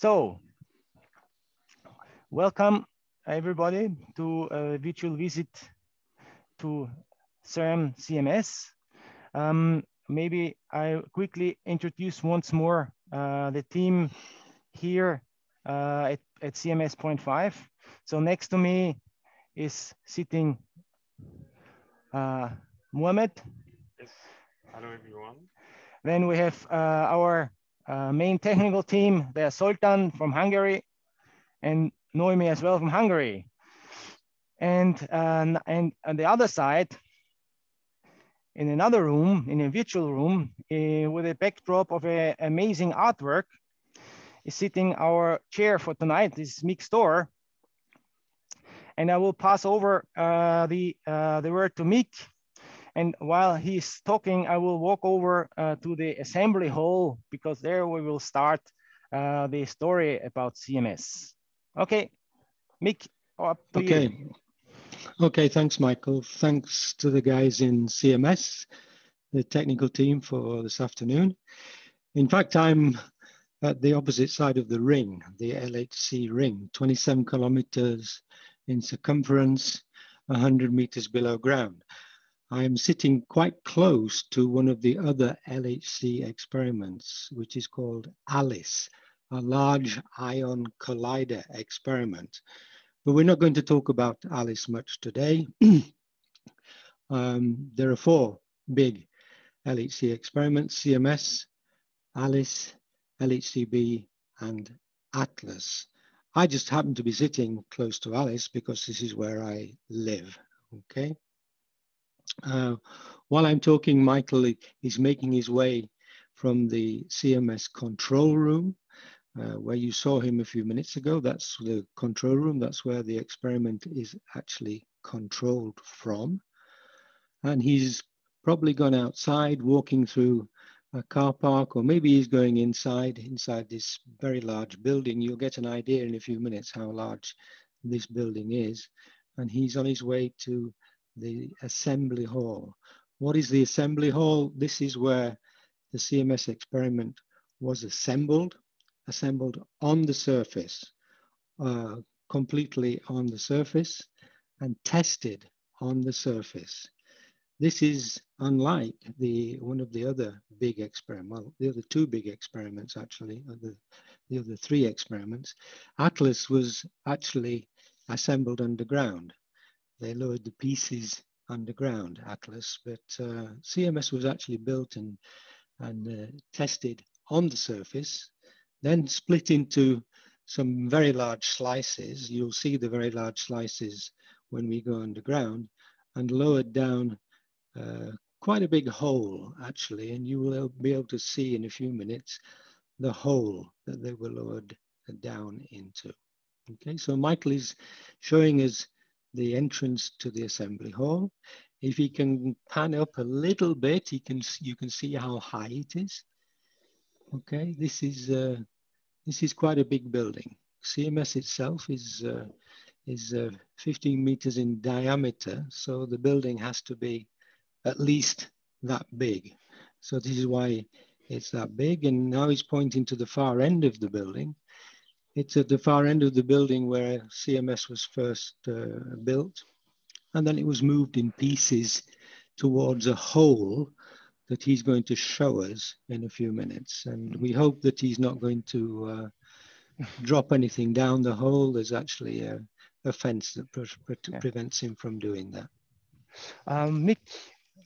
So, welcome everybody to a virtual visit to CERN CMS. Um, maybe I quickly introduce once more uh, the team here uh, at, at CMS point five. So next to me is sitting uh, Mohamed. Yes, hello everyone. Then we have uh, our uh, main technical team, there's Zoltan from Hungary and Noemi as well from Hungary. And, uh, and on the other side, in another room, in a virtual room, uh, with a backdrop of an amazing artwork, is sitting our chair for tonight, this is Mick Storr. And I will pass over uh, the, uh, the word to Mick. And while he's talking, I will walk over uh, to the assembly hall because there we will start uh, the story about CMS. Okay, Mick, okay. You. Okay, thanks, Michael. Thanks to the guys in CMS, the technical team for this afternoon. In fact, I'm at the opposite side of the ring, the LHC ring, 27 kilometers in circumference, 100 meters below ground. I am sitting quite close to one of the other LHC experiments, which is called ALICE, a Large Ion Collider experiment. But we're not going to talk about ALICE much today. um, there are four big LHC experiments, CMS, ALICE, LHCb, and ATLAS. I just happen to be sitting close to Alice because this is where I live, okay? Uh, while I'm talking, Michael is making his way from the CMS control room, uh, where you saw him a few minutes ago. That's the control room. That's where the experiment is actually controlled from. And he's probably gone outside, walking through a car park, or maybe he's going inside, inside this very large building. You'll get an idea in a few minutes how large this building is. And he's on his way to the assembly hall. What is the assembly hall? This is where the CMS experiment was assembled, assembled on the surface, uh, completely on the surface and tested on the surface. This is unlike the one of the other big experiments, well, the other two big experiments actually, the, the other three experiments. Atlas was actually assembled underground they lowered the pieces underground, Atlas, but uh, CMS was actually built and, and uh, tested on the surface, then split into some very large slices. You'll see the very large slices when we go underground and lowered down uh, quite a big hole actually, and you will be able to see in a few minutes the hole that they were lowered down into. Okay, so Michael is showing us the entrance to the assembly hall. If you can pan up a little bit, you can you can see how high it is. Okay, this is uh, this is quite a big building. CMS itself is uh, is uh, 15 meters in diameter, so the building has to be at least that big. So this is why it's that big. And now he's pointing to the far end of the building. It's at the far end of the building where CMS was first uh, built. And then it was moved in pieces towards a hole that he's going to show us in a few minutes. And we hope that he's not going to uh, drop anything down the hole. There's actually a, a fence that pre pre yeah. prevents him from doing that. Um, Mick,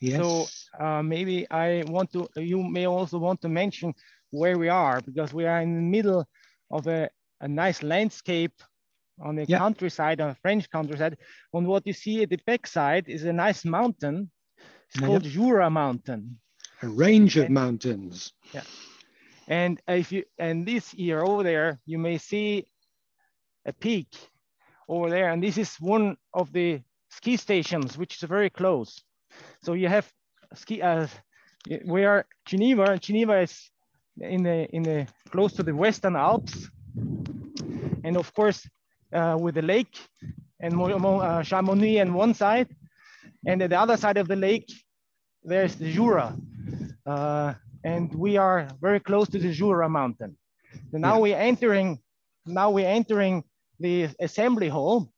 yes. so uh, maybe I want to, you may also want to mention where we are because we are in the middle of a a nice landscape on the yeah. countryside, on the French countryside. On what you see at the backside is a nice mountain. It's yeah. called Jura Mountain. A range of and, mountains. Yeah. And if you and this here over there, you may see a peak over there. And this is one of the ski stations, which is very close. So you have ski. Uh, we are Geneva, and Geneva is in the in the close to the Western Alps, and of course, uh, with the lake and uh, Chamonix on one side, and at the other side of the lake, there's the Jura. Uh, and we are very close to the Jura mountain. So now we're entering now we're entering the assembly hall.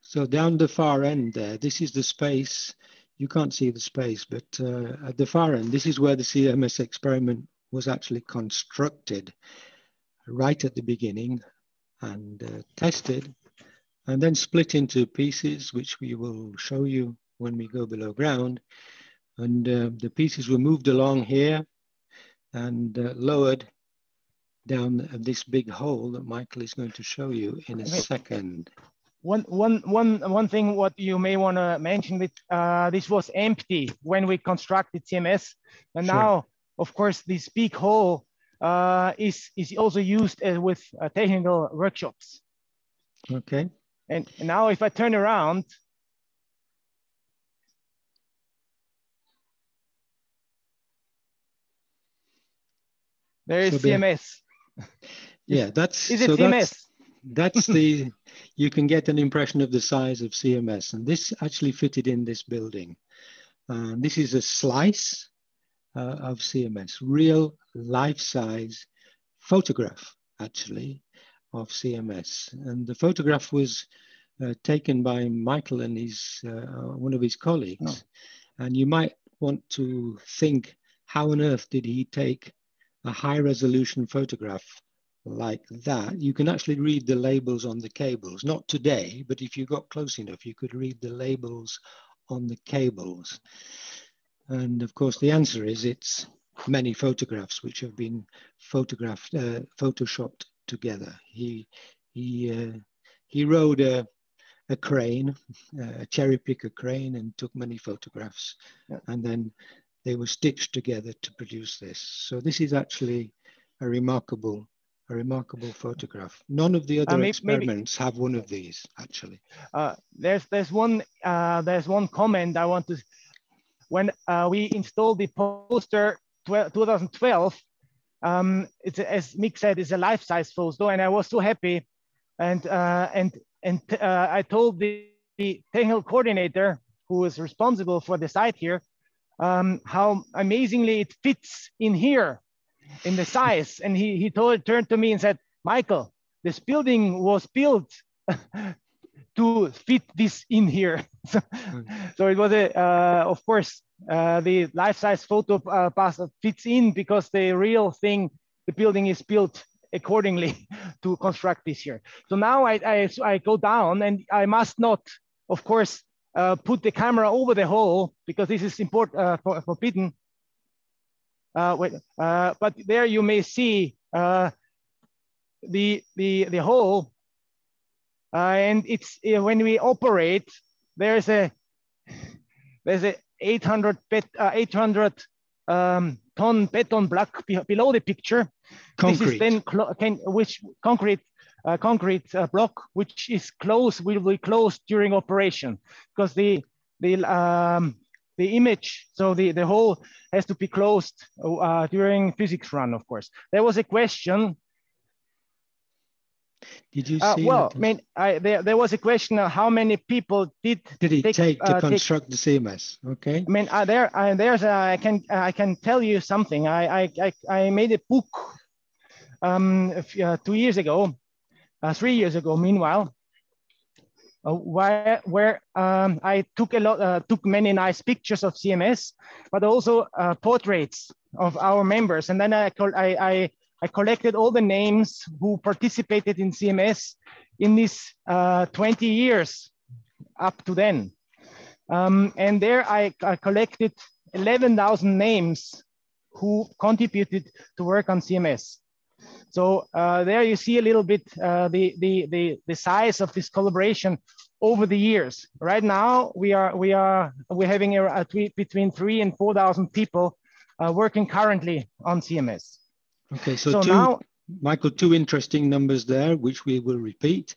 So down the far end there, this is the space. You can't see the space, but uh, at the far end, this is where the CMS experiment was actually constructed right at the beginning and uh, tested and then split into pieces, which we will show you when we go below ground. And uh, the pieces were moved along here and uh, lowered down this big hole that Michael is going to show you in a second. One, one, one, one thing what you may want to mention with uh, this was empty when we constructed CMS, and sure. now, of course, this big hole uh, is is also used uh, with uh, technical workshops. Okay. And now, if I turn around, there is so CMS. Yeah, that's is it so CMS? That's, that's the you can get an impression of the size of CMS. And this actually fitted in this building. Uh, this is a slice uh, of CMS, real life-size photograph, actually, of CMS. And the photograph was uh, taken by Michael and his uh, one of his colleagues. Oh. And you might want to think, how on earth did he take a high resolution photograph like that, you can actually read the labels on the cables. Not today, but if you got close enough, you could read the labels on the cables. And of course, the answer is it's many photographs which have been photographed, uh, photoshopped together. He he uh, he rode a a crane, a cherry picker crane, and took many photographs, yeah. and then they were stitched together to produce this. So this is actually a remarkable a remarkable photograph. None of the other uh, maybe, experiments maybe, have one of these, actually. Uh, there's there's one uh, there's one comment I want to. When uh, we installed the poster 2012, um, it's as Mick said, it's a life-size photo, and I was so happy, and uh, and and uh, I told the, the technical coordinator who is responsible for the site here um, how amazingly it fits in here in the size. And he, he told, turned to me and said, Michael, this building was built to fit this in here. so, so it was a, uh, of course, uh, the life-size photo uh, pass fits in because the real thing, the building is built accordingly to construct this here. So now I, I, I go down and I must not, of course, uh, put the camera over the hole because this is important uh, for, forbidden. Uh, wait, uh, but there you may see uh, the, the, the hole. Uh, and it's when we operate, there's a there's a 800 bet, 800 um, ton beton block below the picture. Concrete. This is then can, which concrete uh, concrete uh, block, which is closed, will be closed during operation because the the um, the image, so the, the hole has to be closed uh, during physics run, of course. There was a question. Did you uh, see? well, I mean, I, there, there was a question of how many people did did it take, take to uh, construct take, the CMS? Okay. I mean, uh, there, I there's, I can, I can tell you something. I, I, I, I made a book um, few, two years ago, three years ago. Meanwhile, uh, where, where um, I took a lot, uh, took many nice pictures of CMS, but also uh, portraits of our members. And then I, I, I, I, collected all the names who participated in CMS in these uh, 20 years up to then. Um, and there I, I collected 11,000 names who contributed to work on CMS. So uh, there you see a little bit uh, the, the, the, the size of this collaboration over the years. Right now, we are, we are we're having a, a between three and 4,000 people uh, working currently on CMS. Okay, so, so two, now, Michael, two interesting numbers there, which we will repeat.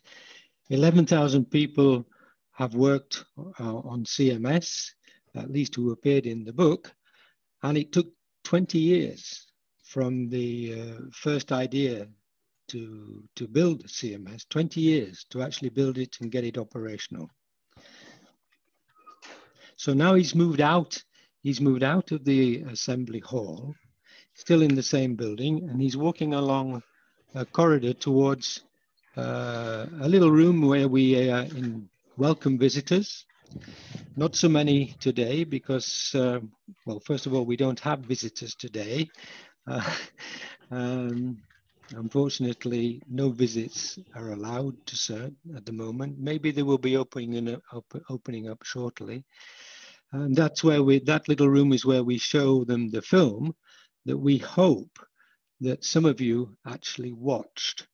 11,000 people have worked uh, on CMS, at least who appeared in the book, and it took 20 years from the uh, first idea to, to build CMS, 20 years to actually build it and get it operational. So now he's moved out he's moved out of the assembly hall, still in the same building, and he's walking along a corridor towards uh, a little room where we uh, welcome visitors. Not so many today because, uh, well, first of all, we don't have visitors today. Uh, um, unfortunately, no visits are allowed to CERN at the moment. Maybe they will be opening, up, opening up shortly. And that's where we, that little room is where we show them the film that we hope that some of you actually watched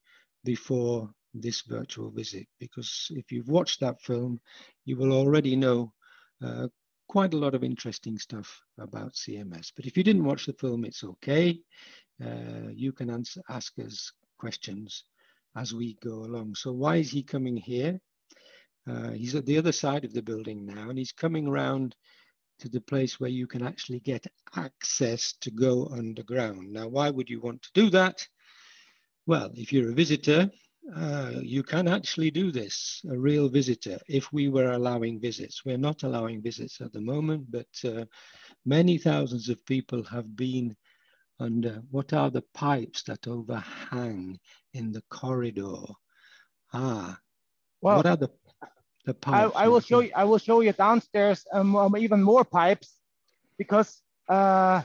before this virtual visit. Because if you've watched that film, you will already know uh, quite a lot of interesting stuff about CMS. But if you didn't watch the film, it's okay. Uh, you can answer, ask us questions as we go along. So why is he coming here? Uh, he's at the other side of the building now, and he's coming around to the place where you can actually get access to go underground. Now, why would you want to do that? Well, if you're a visitor, uh, you can actually do this, a real visitor, if we were allowing visits. We're not allowing visits at the moment, but uh, many thousands of people have been under what are the pipes that overhang in the corridor? Ah, well, what are the the pipes? I, I will show you. I will show you downstairs um, um, even more pipes, because uh,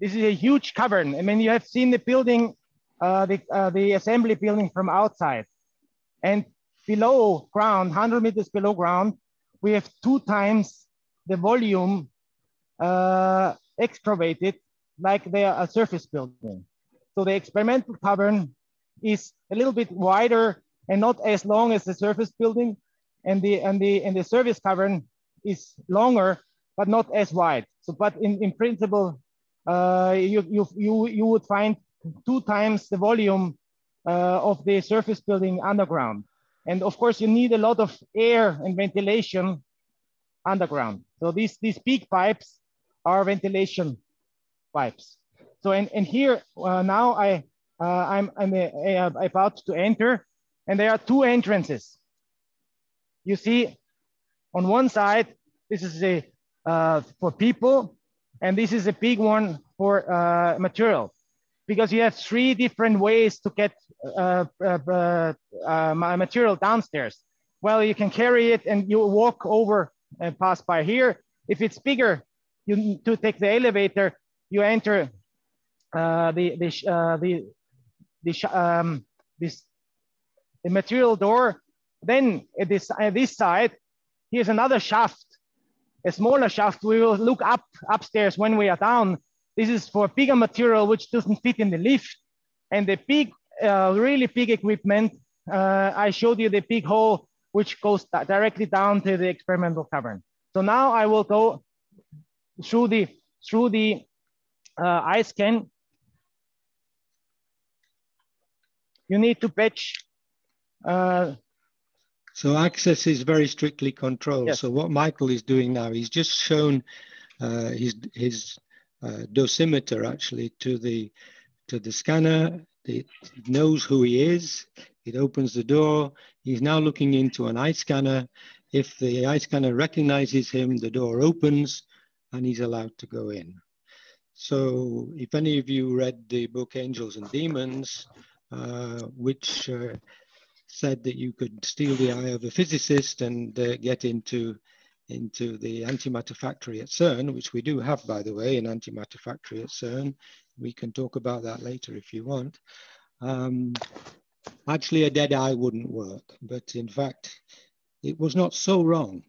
this is a huge cavern. I mean, you have seen the building uh, the, uh, the assembly building from outside. And below ground, 100 meters below ground, we have two times the volume uh, excavated like they are a surface building. So the experimental cavern is a little bit wider and not as long as the surface building. And the, and the, and the service cavern is longer, but not as wide. So, but in, in principle, uh, you, you, you, you would find two times the volume uh, of the surface building underground. And of course, you need a lot of air and ventilation underground. So these, these peak pipes are ventilation pipes. So and, and here uh, now I, uh, I'm, I'm a, a, about to enter and there are two entrances. You see on one side, this is a, uh, for people and this is a big one for uh, material because you have three different ways to get uh, uh, uh, uh material downstairs. Well, you can carry it and you walk over and pass by here. If it's bigger, you need to take the elevator, you enter uh, the, the, uh, the, the, um, this, the material door. Then at this, at this side, here's another shaft, a smaller shaft. We will look up upstairs when we are down this is for bigger material which doesn't fit in the lift. And the big, uh, really big equipment, uh, I showed you the big hole which goes directly down to the experimental cavern. So now I will go through the through the uh, iScan. You need to patch. Uh, so access is very strictly controlled. Yes. So what Michael is doing now, he's just shown uh, his his dosimeter actually to the to the scanner. It knows who he is. It opens the door. He's now looking into an eye scanner. If the eye scanner recognizes him, the door opens and he's allowed to go in. So if any of you read the book Angels and Demons, uh, which uh, said that you could steal the eye of a physicist and uh, get into into the antimatter factory at CERN, which we do have, by the way, an antimatter factory at CERN. We can talk about that later if you want. Um, actually, a dead eye wouldn't work, but in fact, it was not so wrong.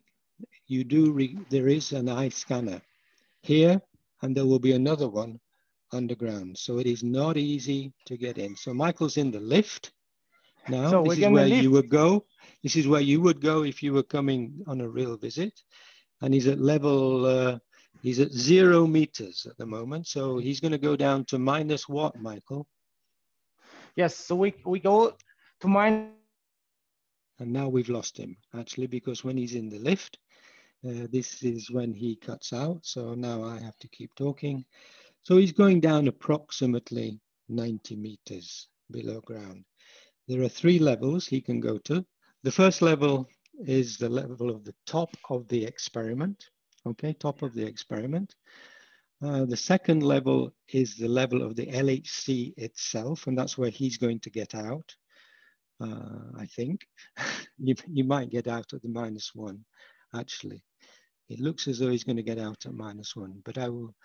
You do, there is an eye scanner here, and there will be another one underground. So it is not easy to get in. So Michael's in the lift. Now, so this is where you would go. This is where you would go if you were coming on a real visit. And he's at level, uh, he's at zero meters at the moment. So he's going to go down to minus what, Michael? Yes, so we, we go to minus. And now we've lost him, actually, because when he's in the lift, uh, this is when he cuts out. So now I have to keep talking. So he's going down approximately 90 meters below ground. There are three levels he can go to. The first level is the level of the top of the experiment. okay, top of the experiment. Uh, the second level is the level of the LHC itself, and that's where he's going to get out, uh, I think. you, you might get out at the minus one, actually. It looks as though he's going to get out at minus one, but I will,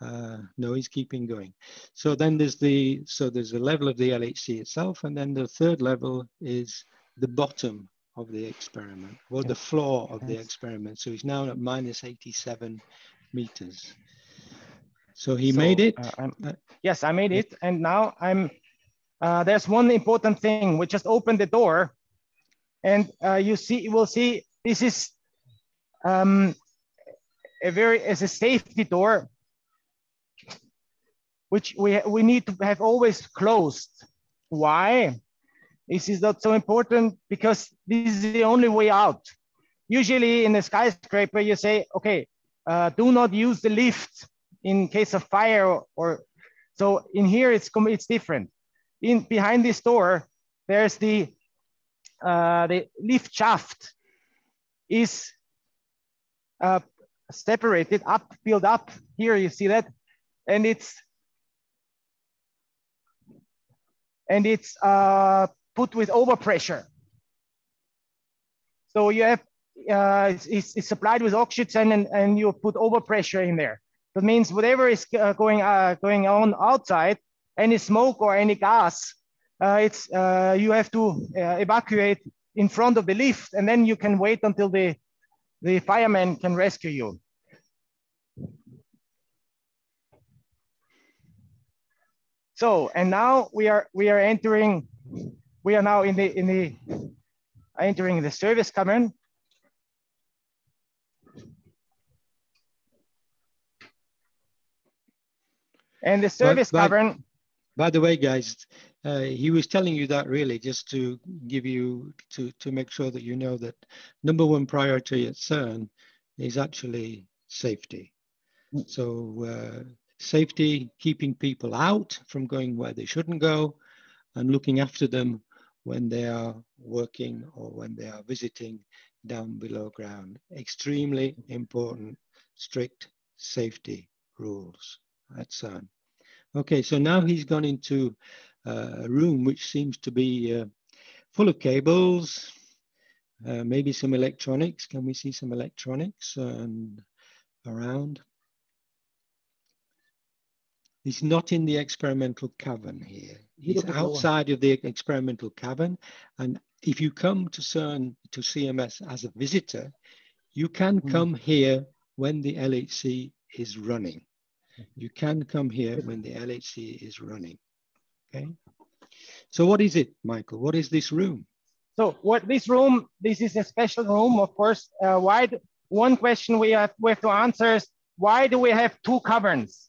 uh, no, he's keeping going. So then there's the, so there's the level of the LHC itself, and then the third level is the bottom of the experiment, or the floor of the experiment. So he's now at minus 87 meters. So he so, made it. Uh, uh, yes, I made it. And now I'm, uh, there's one important thing. We just opened the door and uh, you see, you will see this is um, a very, as a safety door, which we, we need to have always closed. Why? This is not so important because this is the only way out. Usually in a skyscraper, you say, okay, uh, do not use the lift in case of fire or so in here it's it's different. In behind this door, there's the uh, the lift shaft is uh, separated up, built up. Here you see that, and it's and it's uh, put with overpressure. So you have uh, it's, it's, supplied with oxygen and, and you put overpressure in there. That means whatever is uh, going, uh, going on outside, any smoke or any gas, uh, it's, uh, you have to evacuate in front of the lift and then you can wait until the, the fireman can rescue you. So, and now we are, we are entering, we are now in the, in the, entering the service cavern. And the service by, cavern. By the way, guys, uh, he was telling you that really just to give you, to, to make sure that you know that number one priority at CERN is actually safety. Mm. So uh, safety, keeping people out from going where they shouldn't go and looking after them when they are working or when they are visiting down below ground. Extremely important, strict safety rules at CERN. Okay, so now he's gone into uh, a room which seems to be uh, full of cables, uh, maybe some electronics. Can we see some electronics and around? He's not in the experimental cavern here. He's outside of the experimental cavern. And if you come to CERN, to CMS as a visitor, you can mm. come here when the LHC is running. You can come here when the LHC is running, okay? So what is it, Michael? What is this room? So what this room, this is a special room, of course. Uh, why, one question we have, we have to answer is, why do we have two caverns?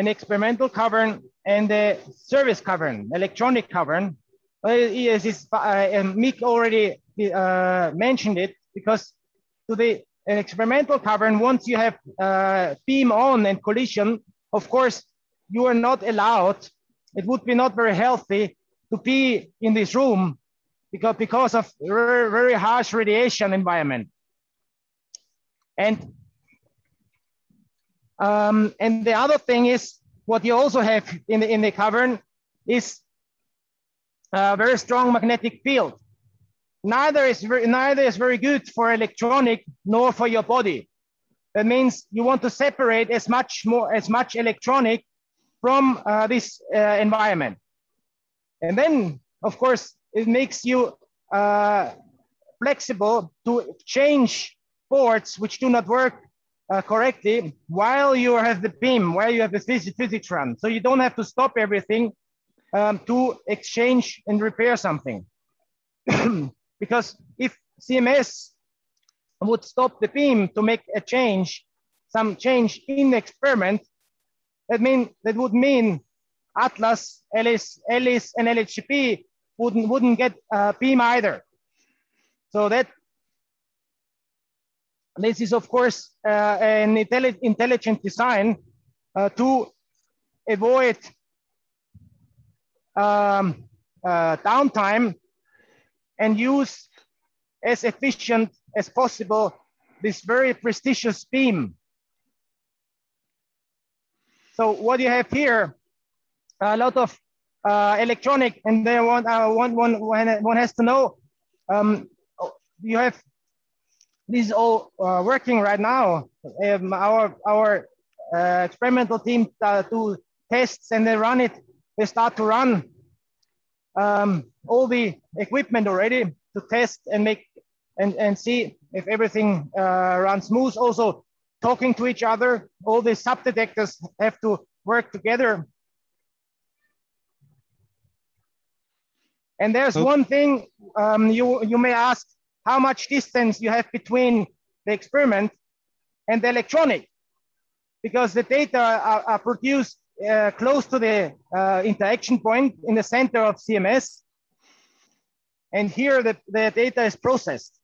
An experimental cavern and a service cavern, electronic cavern. Yes, uh, Mick already uh, mentioned it because to the an experimental cavern, once you have uh, beam on and collision, of course, you are not allowed, it would be not very healthy to be in this room because, because of very, very harsh radiation environment. And, um, and the other thing is what you also have in the, in the cavern is a very strong magnetic field neither is very, neither is very good for electronic nor for your body. That means you want to separate as much more as much electronic from uh, this uh, environment. And then, of course, it makes you uh, flexible to change ports which do not work uh, correctly while you have the beam, while you have the physics, run. So you don't have to stop everything um, to exchange and repair something. Because if CMS would stop the beam to make a change, some change in the experiment, that mean that would mean Atlas, Alice, Alice, and LHCb wouldn't wouldn't get a beam either. So that this is of course uh, an intelli intelligent design uh, to avoid um, uh, downtime and use as efficient as possible this very prestigious beam. So what you have here, a lot of uh, electronic, and then one, uh, one, one, one has to know, um, you have, this is all uh, working right now. Um, our our uh, experimental team uh, do tests and they run it, they start to run um, all the equipment already to test and make and, and see if everything uh, runs smooth. Also talking to each other, all the subdetectors have to work together. And there's okay. one thing um, you, you may ask how much distance you have between the experiment and the electronic because the data are, are produced uh, close to the uh, interaction point in the center of CMS. And here the, the data is processed.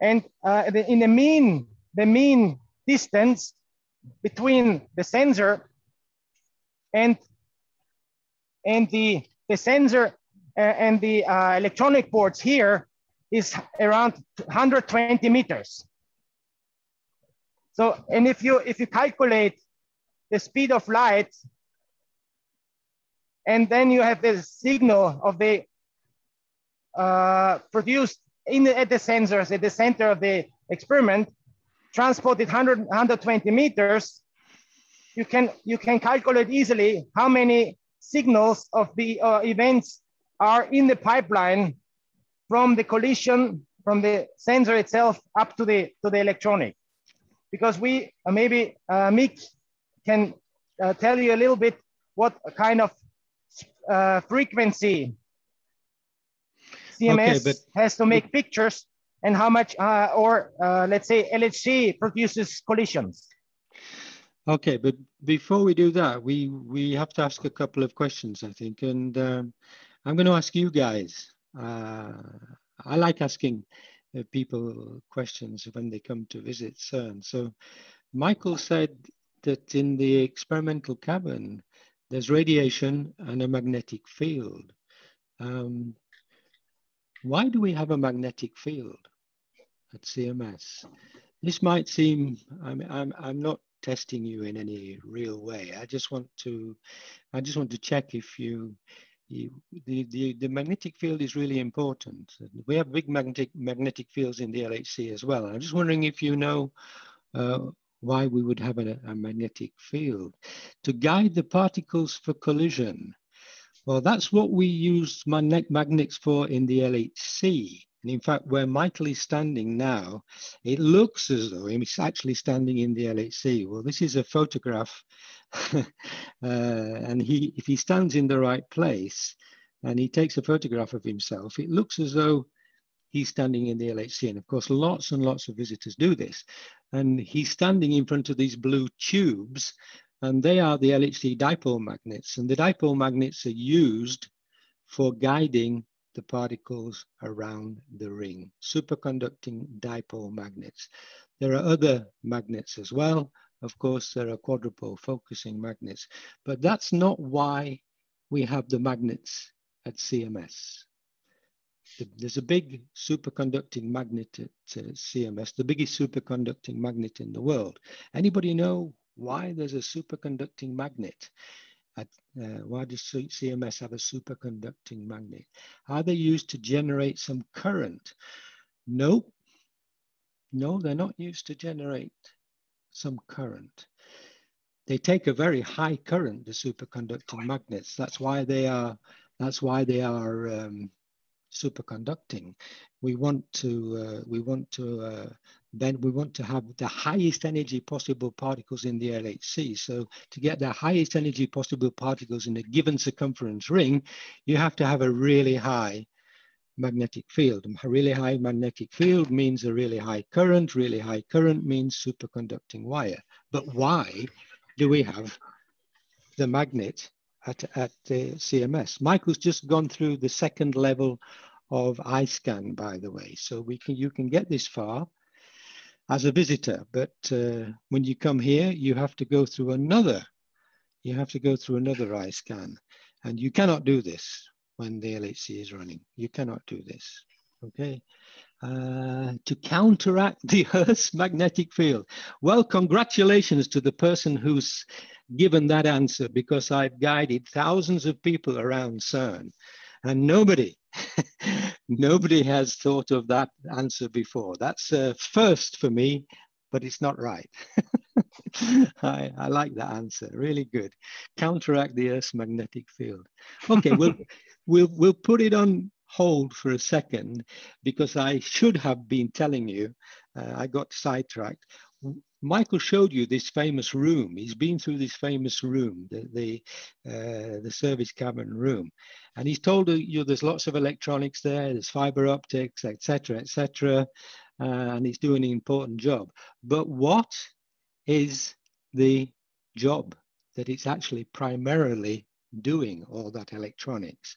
And uh, the, in the mean, the mean distance between the sensor and, and the, the sensor uh, and the uh, electronic ports here is around 120 meters. So, and if you, if you calculate the speed of light, and then you have the signal of the uh, produced in the, at the sensors at the center of the experiment, transported 100, 120 meters, you can, you can calculate easily how many signals of the uh, events are in the pipeline from the collision from the sensor itself up to the, to the electronic. Because we, uh, maybe uh, Mick can uh, tell you a little bit what kind of uh, frequency CMS okay, but, has to make pictures and how much, uh, or uh, let's say LHC produces collisions. Okay, but before we do that, we, we have to ask a couple of questions, I think. And um, I'm going to ask you guys. Uh, I like asking uh, people questions when they come to visit CERN. So Michael said that in the experimental cavern, there's radiation and a magnetic field. Um, why do we have a magnetic field at CMS? This might seem, I'm, I'm, I'm not testing you in any real way. I just want to, I just want to check if you, you the, the, the magnetic field is really important. We have big magnetic, magnetic fields in the LHC as well. I'm just wondering if you know uh, why we would have a, a magnetic field. To guide the particles for collision, well, that's what we use magnet magnets for in the LHC. And in fact, where Michael is standing now, it looks as though he's actually standing in the LHC. Well, this is a photograph. uh, and he, if he stands in the right place and he takes a photograph of himself, it looks as though he's standing in the LHC. And of course, lots and lots of visitors do this. And he's standing in front of these blue tubes, and they are the LHC dipole magnets. And the dipole magnets are used for guiding the particles around the ring, superconducting dipole magnets. There are other magnets as well. Of course, there are quadrupole focusing magnets, but that's not why we have the magnets at CMS there's a big superconducting magnet at uh, CMS, the biggest superconducting magnet in the world. Anybody know why there's a superconducting magnet? At, uh, why does CMS have a superconducting magnet? Are they used to generate some current? No, no, they're not used to generate some current. They take a very high current, the superconducting magnets. That's why they are. That's why they are um, superconducting. We want to uh, we want to uh, then we want to have the highest energy possible particles in the LHC. So to get the highest energy possible particles in a given circumference ring, you have to have a really high magnetic field. A really high magnetic field means a really high current. Really high current means superconducting wire. But why do we have the magnet at, at the CMS. Michael's just gone through the second level of iScan, by the way. So we can you can get this far as a visitor, but uh, when you come here, you have to go through another, you have to go through another iScan. And you cannot do this when the LHC is running. You cannot do this. Okay. Uh, to counteract the Earth's magnetic field. Well, congratulations to the person who's given that answer because I've guided thousands of people around CERN and nobody, nobody has thought of that answer before. That's a first for me, but it's not right. I, I like that answer, really good. Counteract the Earth's magnetic field. Okay, we'll, we'll, we'll put it on hold for a second because I should have been telling you, uh, I got sidetracked. Michael showed you this famous room. He's been through this famous room, the the, uh, the service cavern room, and he's told you there's lots of electronics there. There's fiber optics, etc., etc., uh, and he's doing an important job. But what is the job that it's actually primarily doing all that electronics?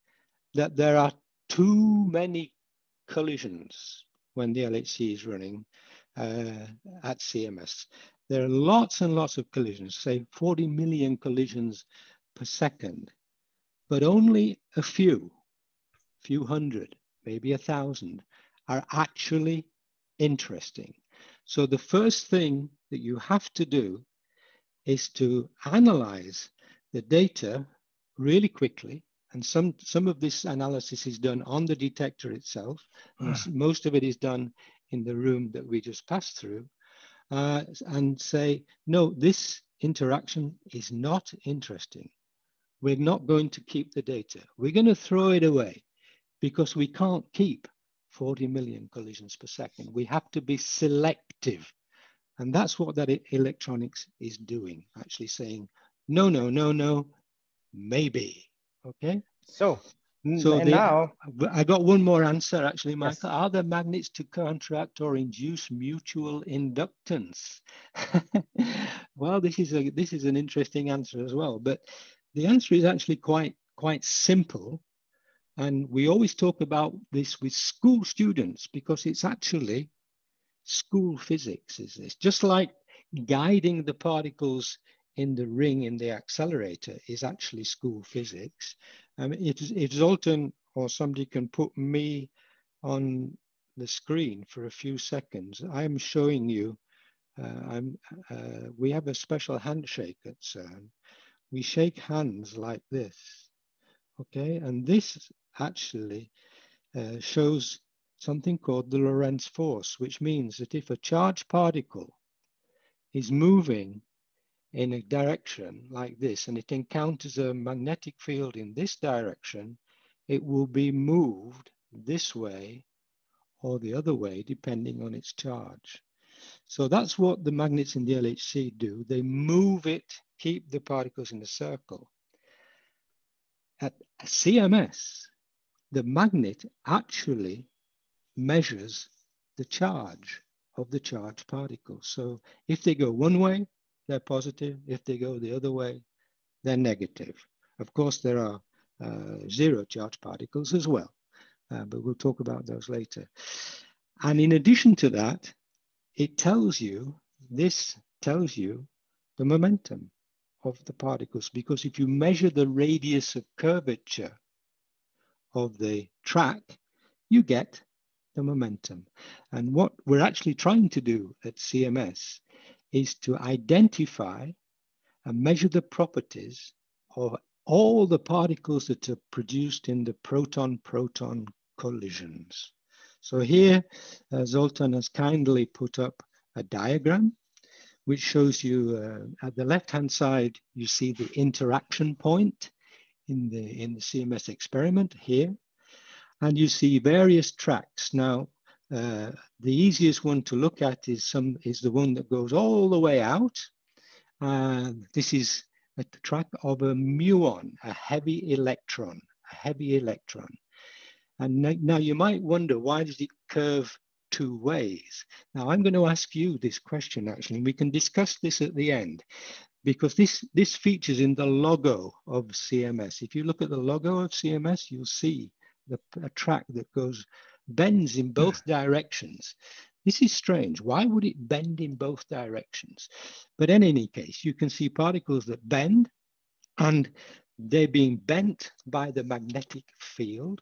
that there are too many collisions when the LHC is running uh, at CMS. There are lots and lots of collisions, say 40 million collisions per second, but only a few, few hundred, maybe a thousand, are actually interesting. So the first thing that you have to do is to analyze the data really quickly and some, some of this analysis is done on the detector itself. most of it is done in the room that we just passed through. Uh, and say, no, this interaction is not interesting. We're not going to keep the data. We're going to throw it away because we can't keep 40 million collisions per second. We have to be selective. And that's what that electronics is doing, actually saying, no, no, no, no, maybe. Okay. So, so the, now I got one more answer actually, Michael. Yes. Are there magnets to contract or induce mutual inductance? well, this is a this is an interesting answer as well. But the answer is actually quite quite simple. And we always talk about this with school students because it's actually school physics, is this? Just like guiding the particles in the ring in the accelerator is actually school physics. Um, if, if Zoltan or somebody can put me on the screen for a few seconds, I'm showing you, uh, I'm, uh, we have a special handshake at CERN. We shake hands like this, okay? And this actually uh, shows something called the Lorentz force, which means that if a charged particle is moving in a direction like this and it encounters a magnetic field in this direction, it will be moved this way or the other way, depending on its charge. So that's what the magnets in the LHC do. They move it, keep the particles in a circle. At CMS, the magnet actually measures the charge of the charged particles. So if they go one way, they're positive. If they go the other way, they're negative. Of course, there are uh, zero charge particles as well, uh, but we'll talk about those later. And in addition to that, it tells you, this tells you the momentum of the particles, because if you measure the radius of curvature of the track, you get the momentum. And what we're actually trying to do at CMS is to identify and measure the properties of all the particles that are produced in the proton-proton collisions. So here, uh, Zoltan has kindly put up a diagram which shows you uh, at the left-hand side, you see the interaction point in the, in the CMS experiment here. And you see various tracks. Now, uh, the easiest one to look at is some is the one that goes all the way out. And this is at the track of a muon, a heavy electron, a heavy electron. And now you might wonder, why does it curve two ways? Now I'm going to ask you this question actually, we can discuss this at the end because this, this features in the logo of CMS. If you look at the logo of CMS, you'll see the, a track that goes, bends in both directions. This is strange. Why would it bend in both directions? But in any case, you can see particles that bend and they're being bent by the magnetic field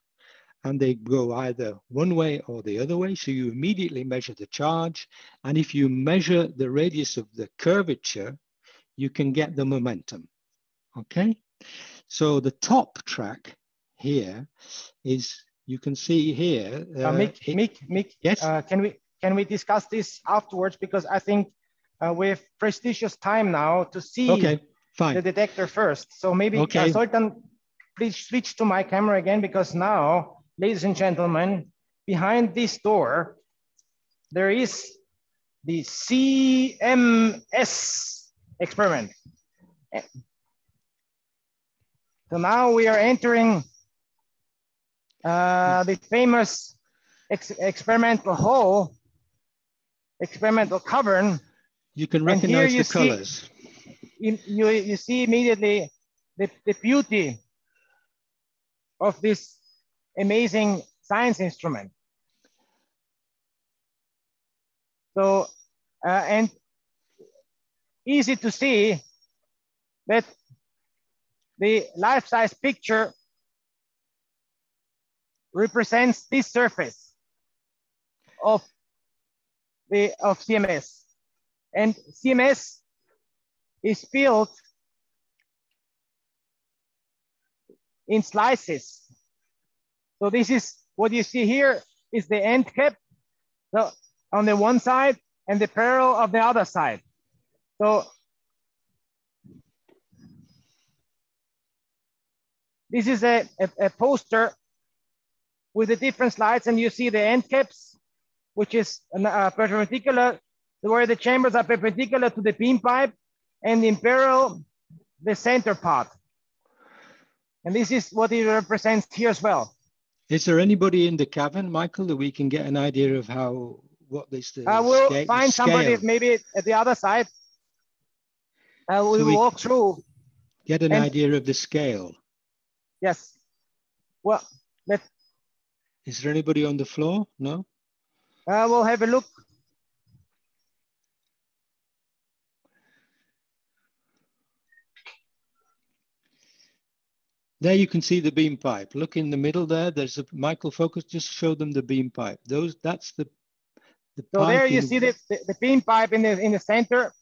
and they go either one way or the other way. So you immediately measure the charge. And if you measure the radius of the curvature, you can get the momentum, okay? So the top track here is, you can see here. Uh, uh, Mick, it, Mick, Mick, yes? Uh, can, we, can we discuss this afterwards? Because I think uh, we have prestigious time now to see okay, fine. the detector first. So maybe, okay. Zoltan, please switch to my camera again, because now, ladies and gentlemen, behind this door, there is the CMS experiment. So now we are entering uh, the famous ex experimental hole, experimental cavern. You can recognize you the colors. You, you, you see immediately the, the beauty of this amazing science instrument. So, uh, and easy to see that the life-size picture represents this surface of the of CMS. And CMS is built in slices. So this is what you see here is the end cap so on the one side and the parallel of the other side. So this is a, a, a, poster with the different slides and you see the end caps, which is uh, perpendicular, where the chambers are perpendicular to the beam pipe and in parallel, the center part. And this is what it represents here as well. Is there anybody in the cavern, Michael, that we can get an idea of how, what this is? I will find somebody maybe at the other side uh, we, so we walk through. Get an idea of the scale. Yes. Well. Is there anybody on the floor? No. Uh, we'll have a look. There you can see the beam pipe. Look in the middle there. There's a Michael focus. Just show them the beam pipe. Those that's the. the so there you see the, the, the beam pipe in the in the center.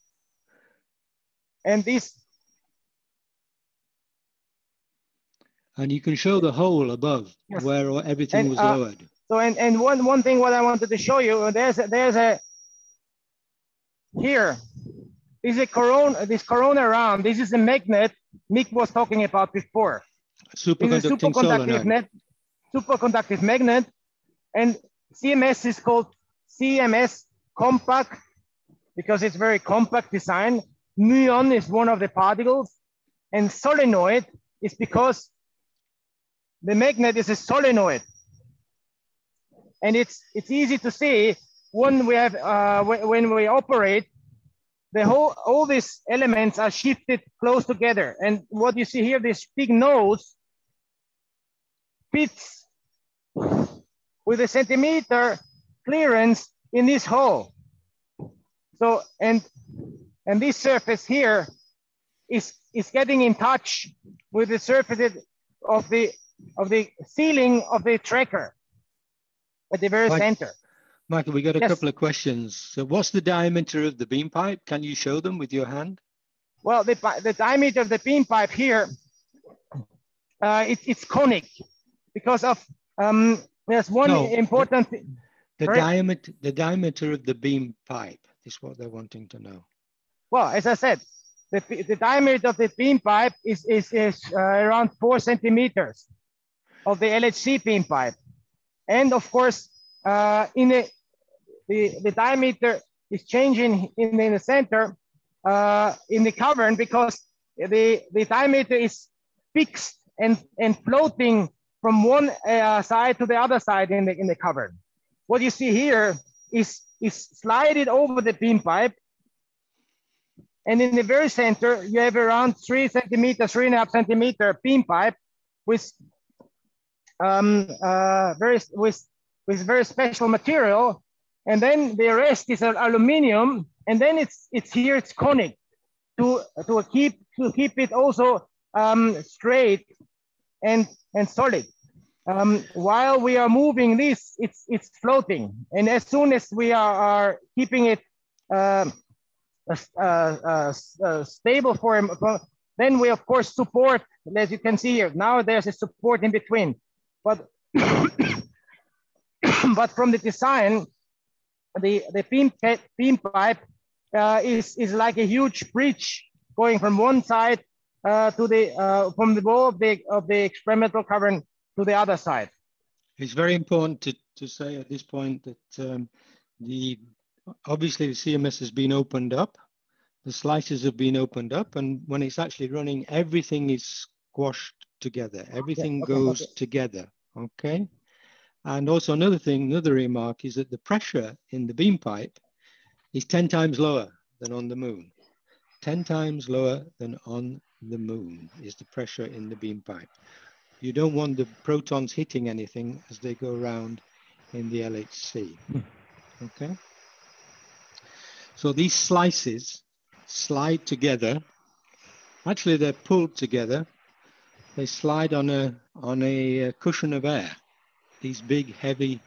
And this. And you can show the hole above yes. where everything and, was uh, lowered. So, and, and one, one thing what I wanted to show you, there's a, there's a, here, is a corona, this corona round, this is a magnet Mick was talking about before. Superconducting, superconductive, net, superconductive magnet. And CMS is called CMS compact because it's very compact design muon is one of the particles, and solenoid is because the magnet is a solenoid. And it's, it's easy to see when we have, uh, when we operate, the whole, all these elements are shifted close together. And what you see here, this big nose fits with a centimeter clearance in this hole. So, and and this surface here is, is getting in touch with the surface of the, of the ceiling of the tracker at the very Mike, center. Michael, we got a yes. couple of questions. So what's the diameter of the beam pipe? Can you show them with your hand? Well, the, the diameter of the beam pipe here, uh, it, it's conic because of, um, there's one no, important. The, the diameter, the diameter of the beam pipe is what they're wanting to know. Well, as I said, the, the diameter of the beam pipe is, is, is uh, around four centimeters of the LHC beam pipe. And of course, uh, in the, the, the diameter is changing in, in the center uh, in the cavern because the, the diameter is fixed and, and floating from one uh, side to the other side in the, in the cavern. what you see here is, is slided over the beam pipe. And in the very center, you have around three centimeters, three and a half centimeter beam pipe with um, uh, very, with, with very special material. And then the rest is aluminum. And then it's, it's here, it's conic to, to, keep, to keep it also um, straight and, and solid. Um, while we are moving this, it's, it's floating. And as soon as we are, are keeping it uh, uh, uh, stable for, for, then we of course support, as you can see here, now there's a support in between. But, but from the design, the, the beam, beam pipe uh, is, is like a huge bridge going from one side uh, to the, uh, from the wall of the, of the experimental cavern to the other side. It's very important to, to say at this point that um, the obviously the CMS has been opened up, the slices have been opened up, and when it's actually running, everything is squashed together. Everything yeah, okay, goes okay. together. Okay. And also another thing, another remark is that the pressure in the beam pipe is 10 times lower than on the moon. 10 times lower than on the moon is the pressure in the beam pipe. You don't want the protons hitting anything as they go around in the LHC. Hmm. Okay. So these slices slide together. Actually, they're pulled together. They slide on a on a cushion of air. These big, heavy,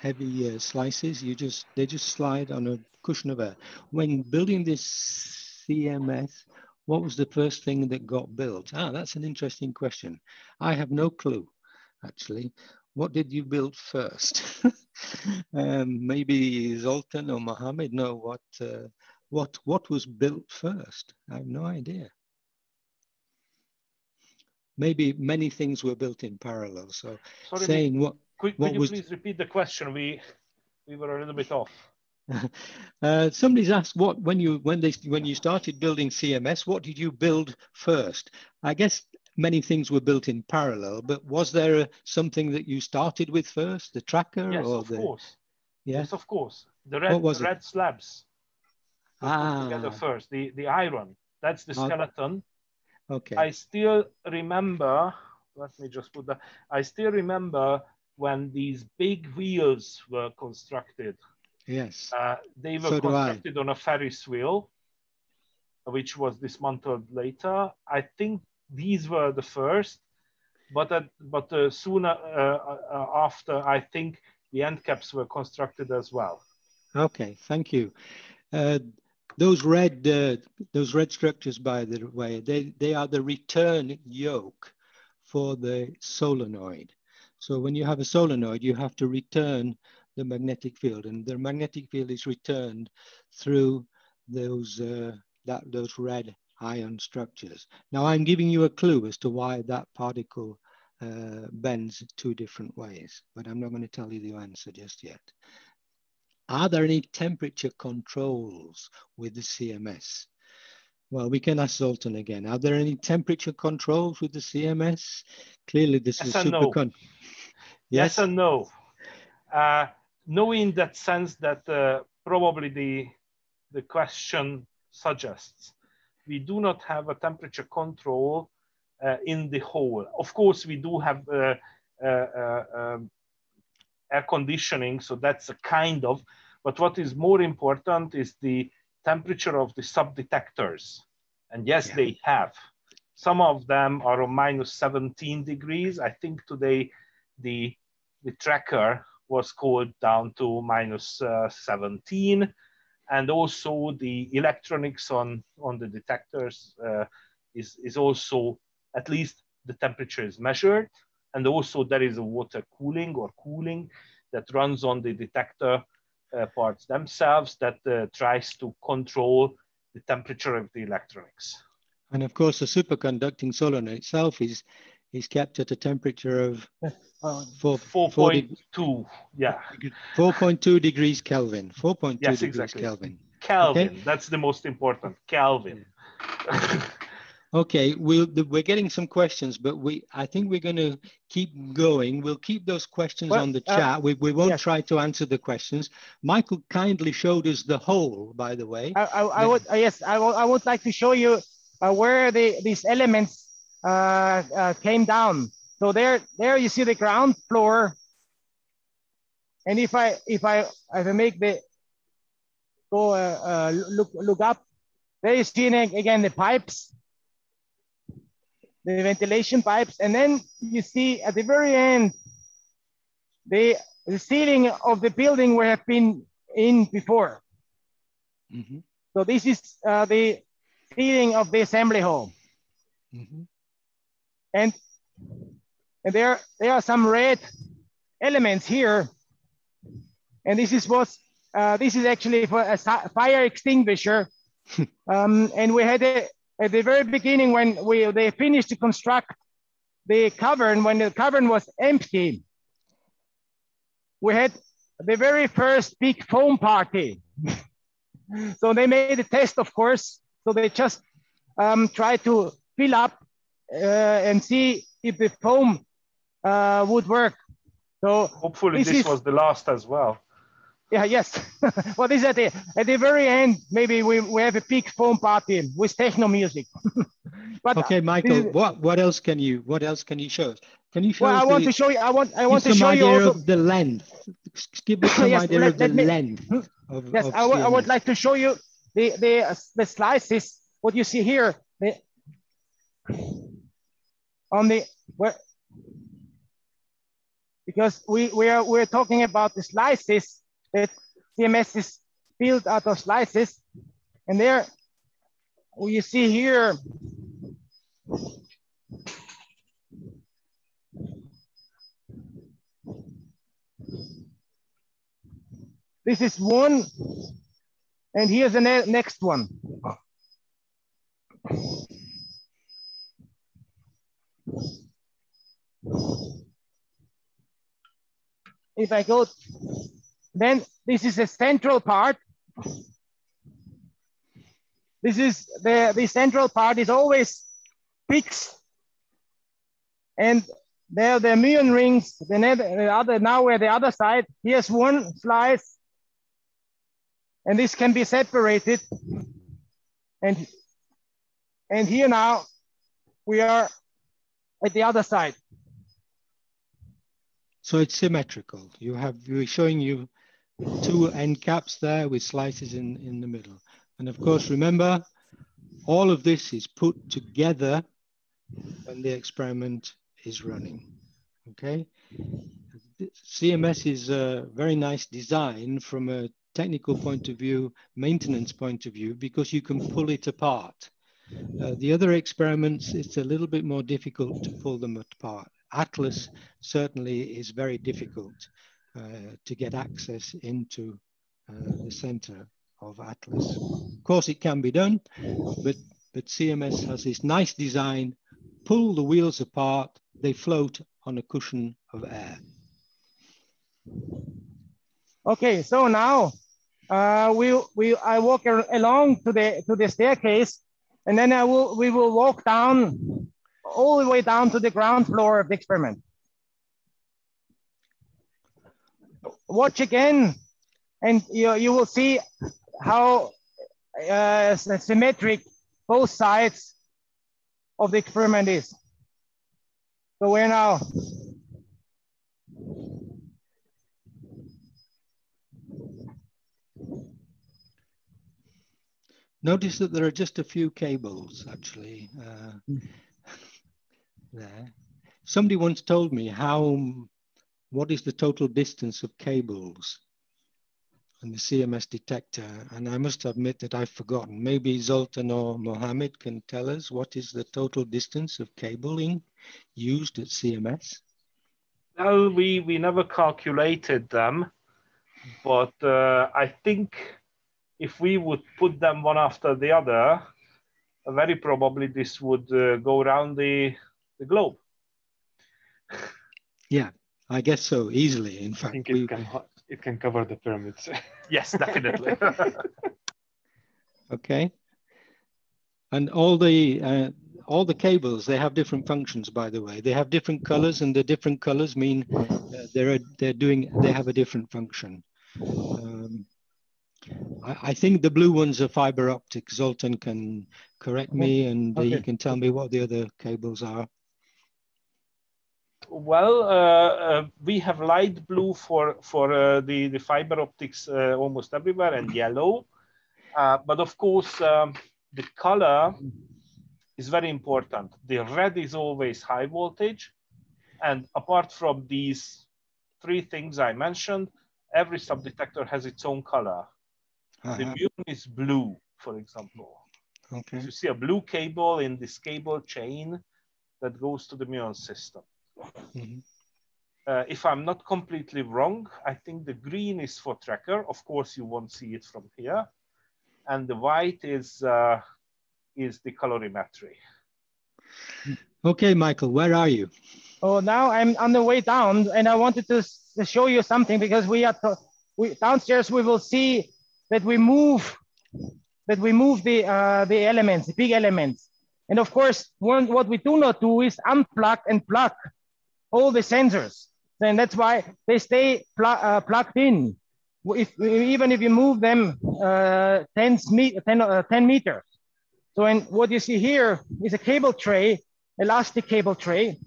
heavy uh, slices. You just they just slide on a cushion of air. When building this CMS, what was the first thing that got built? Ah, that's an interesting question. I have no clue, actually. What did you build first? um, maybe Zoltan or Mohammed know what, uh, what, what was built first. I have no idea. Maybe many things were built in parallel. So Sorry, saying what, could, what could you was, please repeat the question? We, we were a little bit off. Uh, somebody's asked what when you when they when you started building CMS, what did you build first? I guess many things were built in parallel, but was there a, something that you started with first, the tracker yes, or of the? Course. Yeah? Yes, of course. The red, what was the red slabs. Ah. Together first, the the iron. That's the skeleton. Okay. I still remember. Let me just put that. I still remember when these big wheels were constructed Yes. Uh, they were so constructed on a Ferris wheel, which was dismantled later. I think these were the first, but uh, but uh, soon uh, uh, after, I think the end caps were constructed as well. Okay, thank you. Uh, those red those red structures, by the way, they they are the return yoke for the solenoid. So when you have a solenoid, you have to return the magnetic field, and the magnetic field is returned through those uh, that those red ion structures. Now I'm giving you a clue as to why that particle uh, bends two different ways, but I'm not going to tell you the answer just yet. Are there any temperature controls with the CMS? Well, we can ask Zoltan again. Are there any temperature controls with the CMS? Clearly, this yes is super. No. yes? yes and no. Uh, knowing that sense that uh, probably the, the question suggests, we do not have a temperature control uh, in the hole. Of course, we do have uh, uh, uh um, air conditioning, so that's a kind of, but what is more important is the temperature of the sub-detectors. And yes, yeah. they have. Some of them are on minus 17 degrees. I think today the, the tracker was cooled down to minus, uh, 17. And also the electronics on, on the detectors uh, is, is also, at least the temperature is measured. And also there is a water cooling or cooling that runs on the detector uh, parts themselves that uh, tries to control the temperature of the electronics. And of course, the superconducting solenoid itself is is kept at a temperature of uh, 4.2. Yeah. 4.2 degrees Kelvin. 4.2 yes, degrees exactly. Kelvin. Kelvin. Okay? That's the most important. Kelvin. Okay, we'll, we're getting some questions, but we I think we're going to keep going. We'll keep those questions well, on the uh, chat. We, we won't yes. try to answer the questions. Michael kindly showed us the hole, by the way. I, I, I would uh, yes, I, I would like to show you uh, where the these elements uh, uh, came down. So there, there you see the ground floor. And if I if I if I make the go uh, look look up, there you see again the pipes the ventilation pipes. And then you see at the very end, the, the ceiling of the building we have been in before. Mm -hmm. So this is uh, the ceiling of the assembly hall. Mm -hmm. And, and there, there are some red elements here. And this is what, uh, this is actually for a fire extinguisher. um, and we had a, at the very beginning when we they finished to construct the cavern, when the cavern was empty, we had the very first big foam party. so they made a test, of course. So they just um, tried to fill up uh, and see if the foam uh, would work. So hopefully this, this was the last as well. Yeah, yes. well, this is at the at the very end. Maybe we, we have a big phone party with techno music. but okay, uh, Michael, is, what what else can you what else can you show us? Can you show well, us? I want the, to show you. I want I want to show you also the length. Give us some yes, idea let, of the me, length. Hmm? Of, yes, of I, I would like to show you the the the slices. What you see here, the, on the where because we we are we're talking about the slices that CMS is built out of slices. And there, you see here, this is one, and here's the ne next one. If I go then this is a central part. This is the, the central part is always fixed. And there are the muon rings, the, the other, now we're the other side. Here's one slice. And this can be separated. And, and here now we are at the other side. So it's symmetrical. You have, we're showing you two end caps there with slices in, in the middle. And of course, remember, all of this is put together when the experiment is running, okay? CMS is a very nice design from a technical point of view, maintenance point of view, because you can pull it apart. Uh, the other experiments, it's a little bit more difficult to pull them apart. Atlas certainly is very difficult to get access into uh, the center of Atlas. Of course, it can be done, but, but CMS has this nice design, pull the wheels apart, they float on a cushion of air. Okay, so now uh, we, we, I walk along to the, to the staircase and then I will, we will walk down all the way down to the ground floor of the experiment. Watch again and you, you will see how uh, symmetric both sides of the experiment is. So we're now Notice that there are just a few cables actually uh, there. Somebody once told me how what is the total distance of cables and the CMS detector? And I must admit that I've forgotten. Maybe Zoltan or Mohammed can tell us what is the total distance of cabling used at CMS? No, we, we never calculated them, but uh, I think if we would put them one after the other, very probably this would uh, go around the, the globe. Yeah, I guess so, easily. In fact, I think it, we... can, it can cover the pyramids. yes, definitely. okay. And all the, uh, all the cables, they have different functions, by the way. They have different colors and the different colors mean uh, they're, they're doing, they have a different function. Um, I, I, think the blue ones are fiber optic. Zoltan can correct me and okay. he can tell me what the other cables are. Well, uh, uh, we have light blue for for uh, the the fiber optics uh, almost everywhere, and yellow. Uh, but of course, um, the color is very important. The red is always high voltage, and apart from these three things I mentioned, every subdetector has its own color. -huh. The muon is blue, for example. Okay. So you see a blue cable in this cable chain that goes to the muon system. Mm -hmm. uh, if I'm not completely wrong, I think the green is for tracker. Of course, you won't see it from here. And the white is, uh, is the calorimetry. Okay, Michael, where are you? Oh, now I'm on the way down and I wanted to, to show you something because we are, we, downstairs we will see that we move, that we move the, uh, the elements, the big elements. And of course, one, what we do not do is unplug and plug all the sensors. Then that's why they stay pl uh, plugged in. If, even if you move them uh, 10, 10, uh, 10 meters. So and what you see here is a cable tray, elastic cable tray,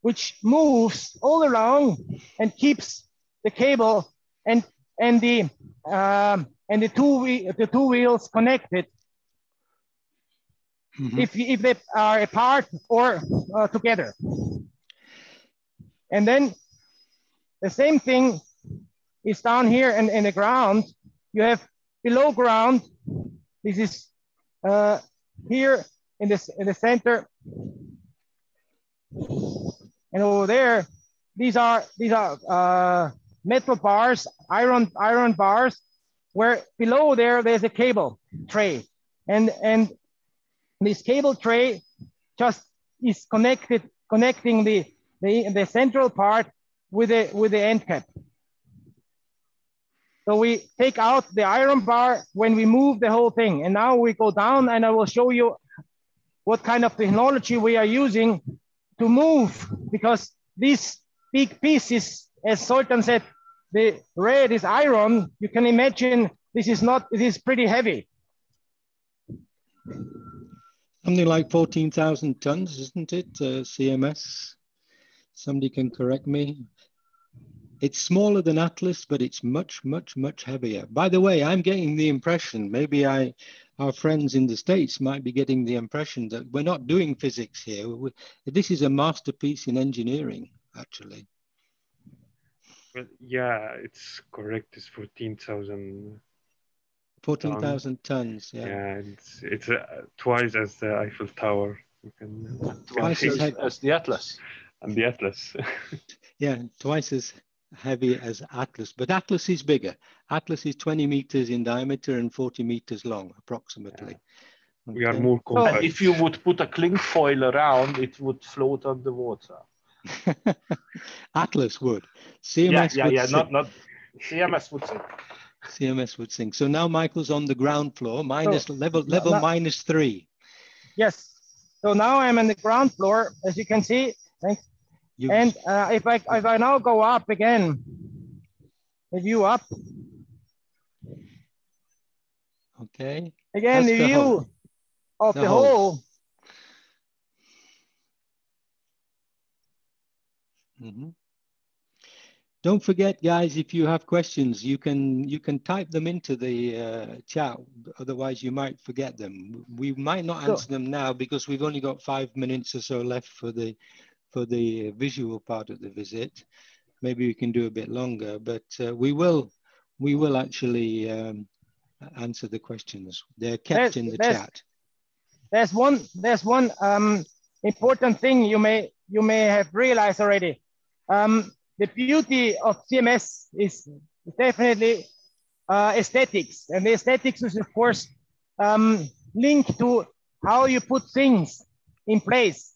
which moves all along and keeps the cable and and the um, and the two the two wheels connected mm -hmm. if, if they are apart or uh, together. And then the same thing is down here in, in the ground. You have below ground. This is uh, here in, this, in the center. And over there, these are these are uh, metal bars, iron iron bars, where below there there's a cable tray, and and this cable tray just is connected, connecting the, the, the central part with the, with the end cap. So we take out the iron bar when we move the whole thing. And now we go down and I will show you what kind of technology we are using to move because these big pieces, as Zoltan said, the red is iron. You can imagine this is not, this is pretty heavy something like 14,000 tons, isn't it? Uh, CMS. Somebody can correct me. It's smaller than Atlas, but it's much, much, much heavier. By the way, I'm getting the impression, maybe I, our friends in the States might be getting the impression that we're not doing physics here. We, this is a masterpiece in engineering, actually. Well, yeah, it's correct. It's 14,000 14,000 tons. Yeah. Yeah, it's, it's uh, twice as the Eiffel Tower. You can, twice as, heavy. as the Atlas. And the Atlas. yeah, twice as heavy as Atlas, but Atlas is bigger. Atlas is 20 meters in diameter and 40 meters long, approximately. Yeah. Okay. We are more compact. if you would put a cling foil around, it would float on the water. Atlas would. CMS yeah, yeah, would yeah. Not, not CMS would say. CMS would sing. So now Michael's on the ground floor, minus so, level level minus three. Yes. So now I'm on the ground floor, as you can see. Thanks. You, and uh, if I if I now go up again, the view up. Okay. Again, the, the, view hole. of the, the hole. hole. Mm -hmm. Don't forget, guys, if you have questions, you can you can type them into the uh, chat. Otherwise, you might forget them. We might not answer them now because we've only got five minutes or so left for the for the visual part of the visit. Maybe we can do a bit longer, but uh, we will we will actually um, answer the questions. They're kept there's, in the there's, chat. There's one there's one um, important thing you may you may have realized already. Um, the beauty of CMS is definitely uh, aesthetics. And the aesthetics is, of course, um, linked to how you put things in place.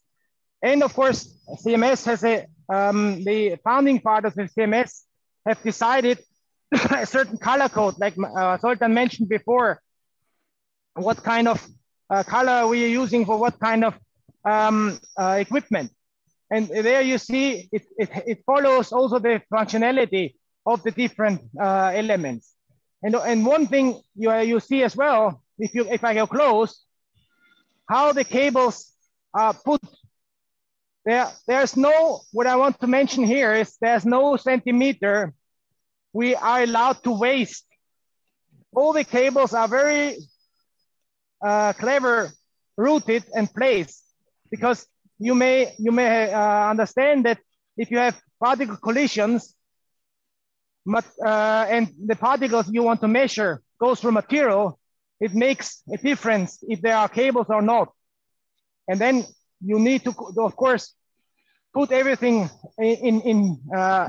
And of course, CMS has a, um, the founding fathers of CMS have decided a certain color code, like uh, Zoltan mentioned before. what kind of uh, color we are using for what kind of um, uh, equipment. And there you see it, it, it, follows also the functionality of the different uh, elements. And, and one thing you, you see as well, if, you, if I go close, how the cables are put. There, there's no, what I want to mention here is there's no centimeter we are allowed to waste. All the cables are very uh, clever routed and placed because you may you may uh, understand that if you have particle collisions but, uh, and the particles you want to measure goes through material, it makes a difference if there are cables or not. And then you need to, of course, put everything in, in uh,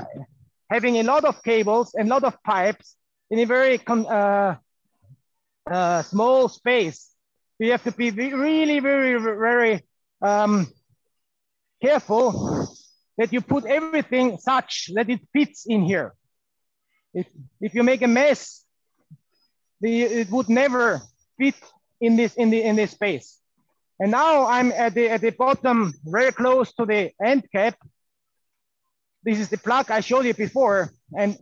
having a lot of cables and a lot of pipes in a very uh, uh, small space. You have to be really, very, very um, careful that you put everything such that it fits in here. If, if you make a mess, the, it would never fit in this, in, the, in this space. And now I'm at the, at the bottom, very close to the end cap. This is the plug I showed you before. And,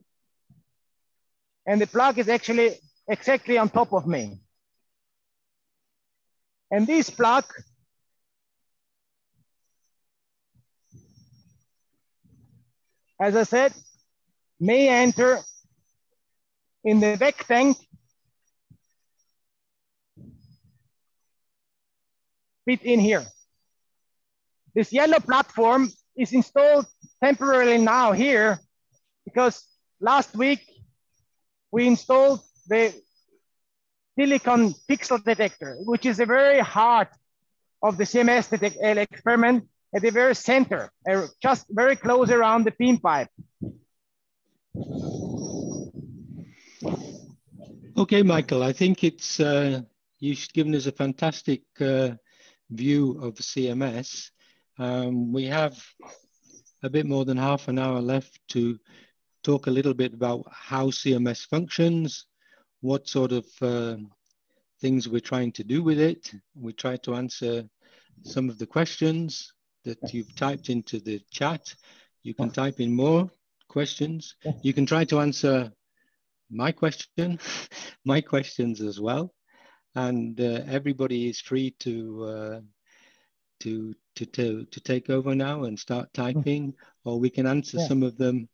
and the plug is actually exactly on top of me. And this plug as I said, may enter in the back tank fit in here. This yellow platform is installed temporarily now here because last week we installed the silicon pixel detector, which is a very heart of the CMS uh, experiment at the very center, just very close around the beam pipe. Okay, Michael, I think it's uh, you've given us a fantastic uh, view of CMS. Um, we have a bit more than half an hour left to talk a little bit about how CMS functions, what sort of uh, things we're trying to do with it. We try to answer some of the questions that you've typed into the chat. You can type in more questions. You can try to answer my question, my questions as well. And uh, everybody is free to, uh, to, to, to, to take over now and start typing, or we can answer yeah. some of them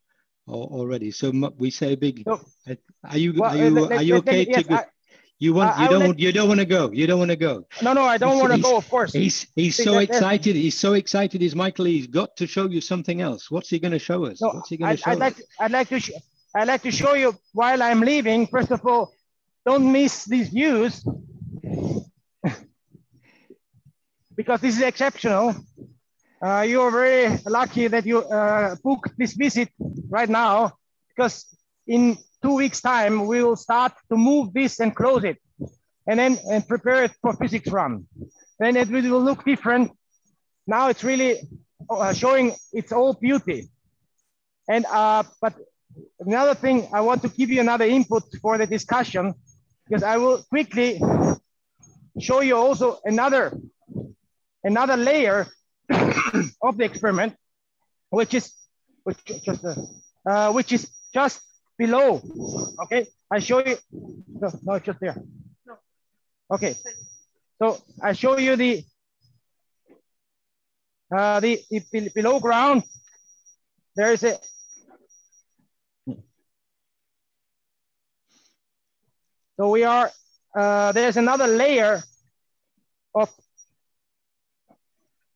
already. So we say a big, are you, well, are you, are you okay yes, to, I, you want you don't you don't want to go. You don't want to go. No, no, I don't want to go. Of course. He's he's so excited. He's so excited. He's Michael. He's got to show you something else. What's he going to show us? No, What's he going to show I'd like, us? I'd like to I'd like to show you while I'm leaving. First of all, don't miss these views because this is exceptional. Uh, you are very lucky that you uh, booked this visit right now because in two weeks time, we will start to move this and close it and then and prepare it for physics run. Then it will look different. Now it's really uh, showing its all beauty. And, uh, but another thing, I want to give you another input for the discussion because I will quickly show you also another, another layer of the experiment, which is, which just, uh, uh which is just below. Okay, I show you. No, no, just there. No. Okay, so I show you the uh, the, the below ground. There is a so we are uh, there's another layer of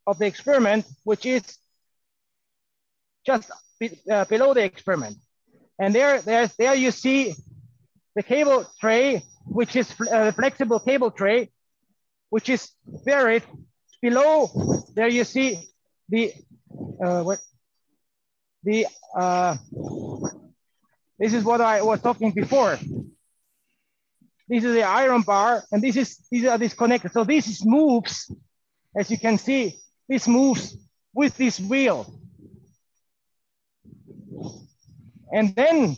of the experiment which is just be, uh, below the experiment. And there, there, there you see the cable tray, which is a uh, flexible cable tray, which is buried below. There you see the uh, what the uh, this is what I was talking before. This is the iron bar, and this is these are disconnected. So this moves, as you can see, this moves with this wheel. And then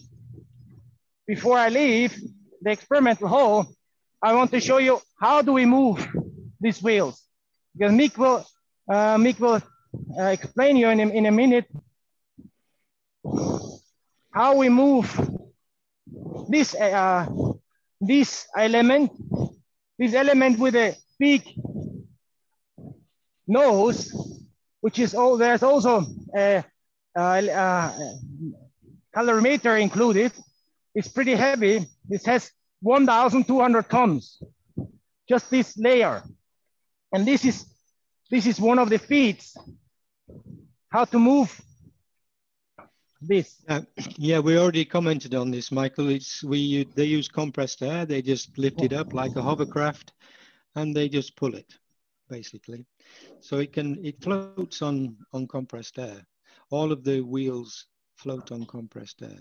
before I leave the experimental hall, I want to show you how do we move these wheels. Because Mick will, uh, Mick will uh, explain you in a, in a minute how we move this uh, this element, this element with a big nose, which is all there's also a, a, a calorimeter included. It's pretty heavy. This has 1,200 tons, just this layer. And this is, this is one of the feats, how to move this. Uh, yeah, we already commented on this, Michael. It's we they use compressed air. They just lift it up like a hovercraft, and they just pull it, basically. So it can it floats on on compressed air. All of the wheels float on compressed air.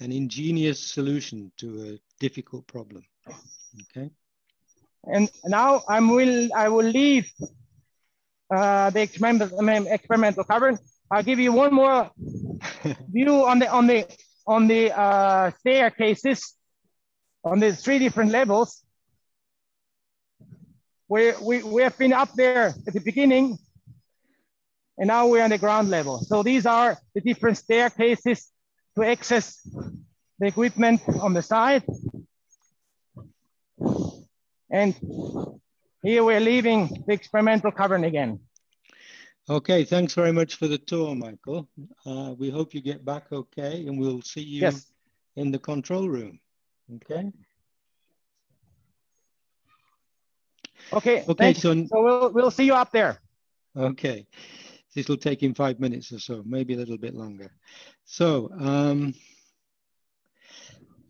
An ingenious solution to a difficult problem. Okay. And now I will I will leave uh, the experimental experimental cavern. I'll give you one more view on the on the on the uh, staircases on the three different levels. We, we, we have been up there at the beginning and now we're on the ground level. So these are the different staircases to access the equipment on the side. And here we're leaving the experimental cavern again. Okay, thanks very much for the tour, Michael. Uh, we hope you get back okay, and we'll see you yes. in the control room. Okay. Okay. Okay. So, so we'll we'll see you up there. Okay. This will take in five minutes or so, maybe a little bit longer. So, um,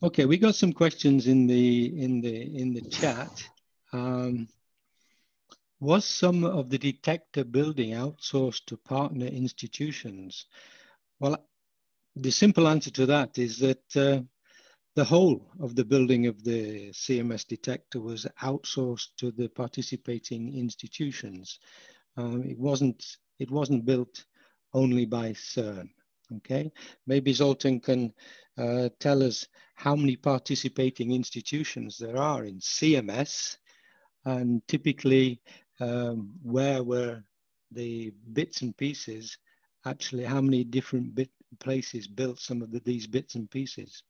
okay, we got some questions in the in the in the chat. Um, was some of the detector building outsourced to partner institutions? Well, the simple answer to that is that uh, the whole of the building of the CMS detector was outsourced to the participating institutions. Um, it wasn't it wasn't built only by CERN. Okay, maybe Zoltan can uh, tell us how many participating institutions there are in CMS, and typically um, where were the bits and pieces actually how many different bit places built some of the, these bits and pieces.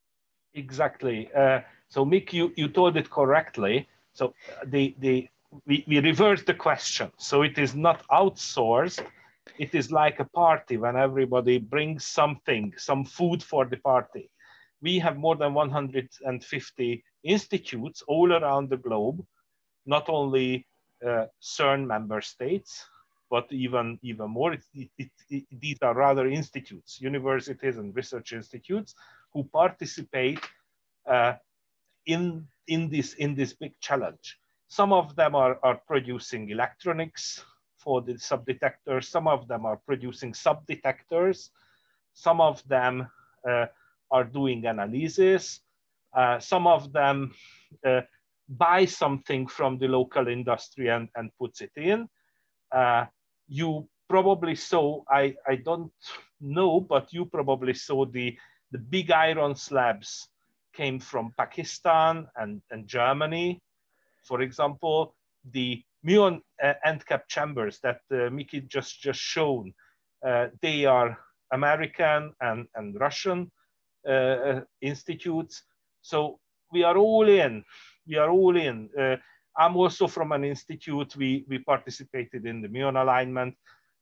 Exactly. Uh, so mick you, you told it correctly. So the the we, we reversed the question. So it is not outsourced it is like a party when everybody brings something some food for the party we have more than 150 institutes all around the globe not only uh, CERN member states, but even even more, it, it, it, these are rather institutes, universities and research institutes who participate uh, in in this in this big challenge. Some of them are, are producing electronics for the subdetectors. Some of them are producing subdetectors. Some of them uh, are doing analysis. Uh, some of them uh, buy something from the local industry and, and puts it in. Uh, you probably saw, I, I don't know, but you probably saw the, the big iron slabs came from Pakistan and, and Germany. For example, the muon uh, end cap chambers that uh, Mickey just, just shown, uh, they are American and, and Russian institutes. So we are all in we are all in. Uh, I'm also from an institute. We we participated in the muon alignment,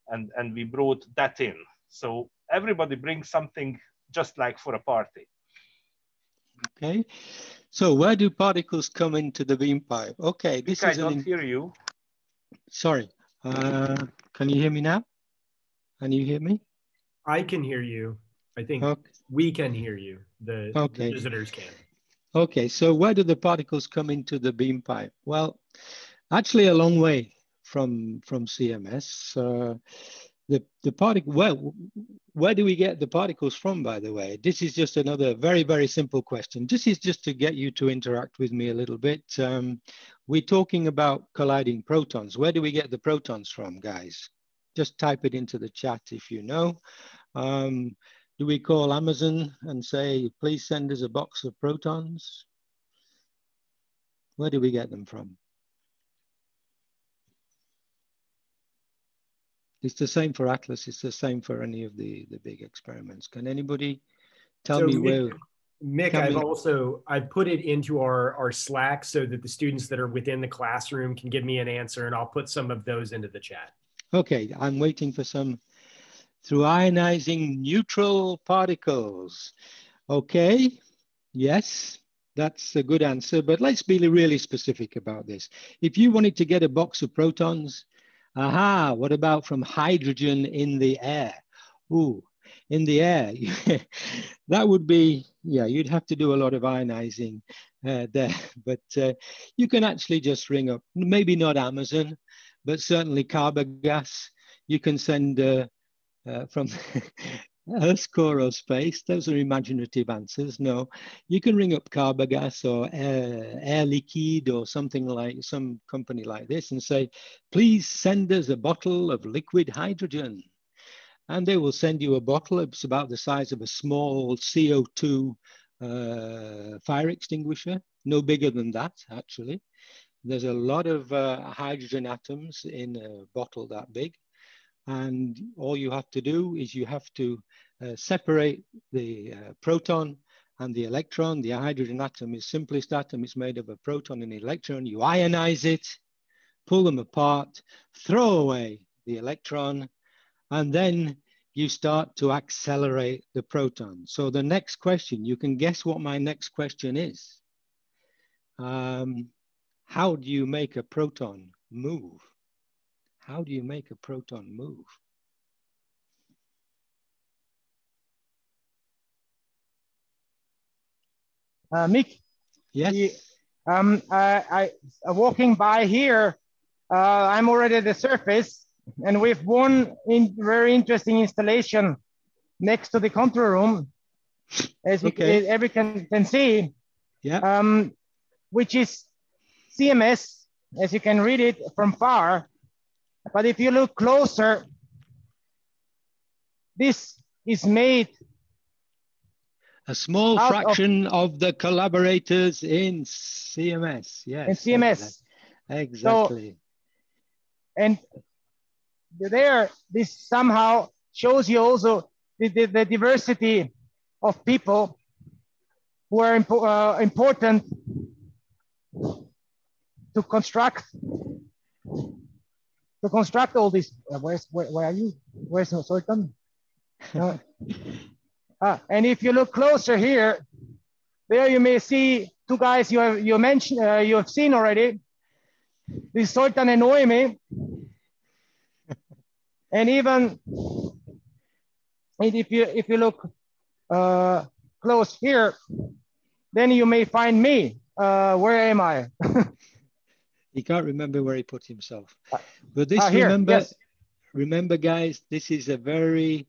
and and we brought that in. So everybody brings something just like for a party. Okay. So where do particles come into the beam pipe? Okay, this I is. I don't hear you. Sorry. Uh, can you hear me now? Can you hear me? I can hear you. I think okay. we can hear you. The, okay. the visitors can. Okay, so where do the particles come into the beam pipe? Well, actually a long way from, from CMS. Uh, the, the particle, well, where do we get the particles from, by the way? This is just another very, very simple question. This is just to get you to interact with me a little bit. Um, we're talking about colliding protons. Where do we get the protons from, guys? Just type it into the chat if you know. Um, do we call Amazon and say, please send us a box of protons? Where do we get them from? It's the same for Atlas. It's the same for any of the, the big experiments. Can anybody tell so me where? Mick, I've me... also I've put it into our, our Slack so that the students that are within the classroom can give me an answer and I'll put some of those into the chat. Okay, I'm waiting for some through ionizing neutral particles. Okay, yes, that's a good answer, but let's be really specific about this. If you wanted to get a box of protons, aha, what about from hydrogen in the air? Ooh, in the air, that would be, yeah, you'd have to do a lot of ionizing uh, there, but uh, you can actually just ring up, maybe not Amazon, but certainly Carbagas. You can send uh, uh, from Earth's core or space. Those are imaginative answers. No, you can ring up Carbagas or Air, Air Liquide or something like some company like this and say, please send us a bottle of liquid hydrogen. And they will send you a bottle. It's about the size of a small CO2 uh, fire extinguisher, no bigger than that, actually. There's a lot of uh, hydrogen atoms in a bottle that big. And all you have to do is you have to uh, separate the uh, proton and the electron. The hydrogen atom is simplest atom. It's made of a proton and an electron. You ionize it, pull them apart, throw away the electron, and then you start to accelerate the proton. So the next question, you can guess what my next question is. Um, how do you make a proton move? How do you make a proton move? Uh, Mick, yes. The, um, I, I walking by here. Uh, I'm already at the surface, and we've one in very interesting installation next to the control room, as okay. you, everyone can see. Yeah. Um, which is CMS, as you can read it from far. But if you look closer, this is made a small fraction of, of, the collaborators in CMS. Yes. In CMS. Exactly. So, and there, this somehow shows you also the, the, the diversity of people who are impo uh, important to construct to construct all this. Uh, where's where, where, are you? Where's Zoltan? Uh, ah, and if you look closer here, there you may see two guys you have you mentioned uh, you have seen already. This Zoltan and Noemi, and even and if you if you look uh, close here, then you may find me. Uh, where am I? He can't remember where he put himself. Uh, but this, uh, remember, yes. remember, guys, this is a very,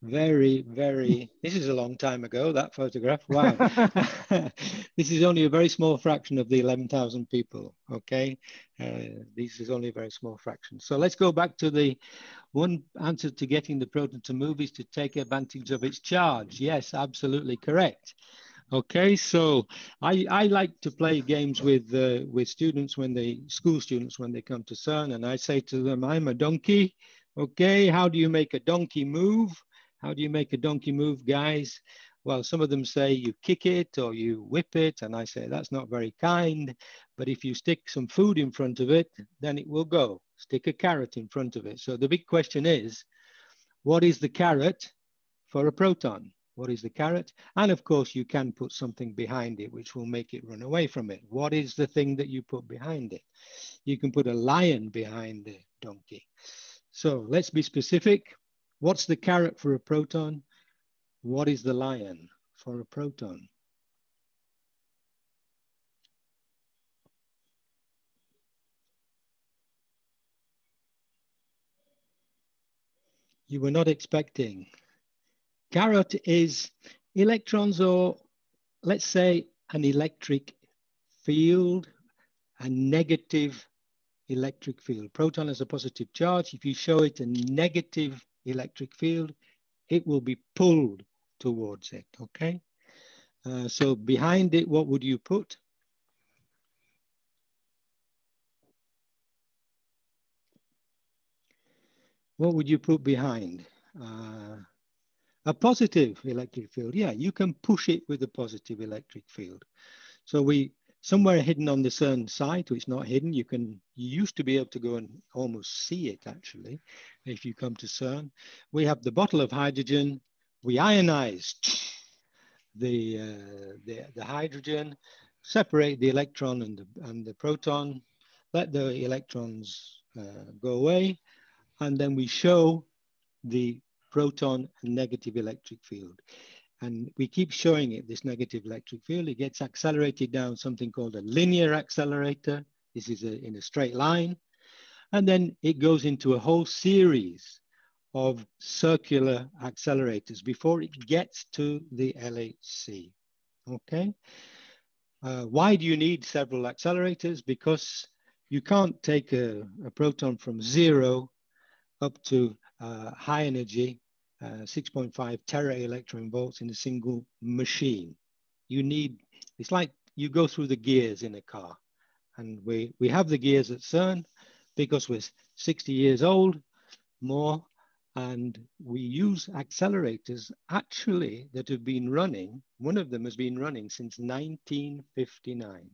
very, very, this is a long time ago, that photograph. Wow. this is only a very small fraction of the 11,000 people, okay? Uh, this is only a very small fraction. So let's go back to the one answer to getting the proton to move is to take advantage of its charge. Yes, absolutely correct. Okay, so I, I like to play games with uh, with students when they school students when they come to CERN, and I say to them, "I'm a donkey." Okay, how do you make a donkey move? How do you make a donkey move, guys? Well, some of them say you kick it or you whip it, and I say that's not very kind. But if you stick some food in front of it, then it will go. Stick a carrot in front of it. So the big question is, what is the carrot for a proton? What is the carrot? And of course, you can put something behind it, which will make it run away from it. What is the thing that you put behind it? You can put a lion behind the donkey. So let's be specific. What's the carrot for a proton? What is the lion for a proton? You were not expecting Carrot is electrons or let's say an electric field, a negative electric field. Proton has a positive charge. If you show it a negative electric field, it will be pulled towards it, okay? Uh, so behind it, what would you put? What would you put behind? Uh, a positive electric field. Yeah, you can push it with a positive electric field. So we somewhere hidden on the CERN site, it's not hidden. You can you used to be able to go and almost see it actually, if you come to CERN. We have the bottle of hydrogen. We ionize the uh, the, the hydrogen, separate the electron and the and the proton, let the electrons uh, go away, and then we show the proton and negative electric field. And we keep showing it, this negative electric field. It gets accelerated down something called a linear accelerator. This is a, in a straight line. And then it goes into a whole series of circular accelerators before it gets to the LHC, okay? Uh, why do you need several accelerators? Because you can't take a, a proton from zero up to uh, high energy, uh, 6.5 tera electron volts in a single machine. You need, it's like you go through the gears in a car. And we, we have the gears at CERN because we're 60 years old, more, and we use accelerators actually that have been running, one of them has been running since 1959.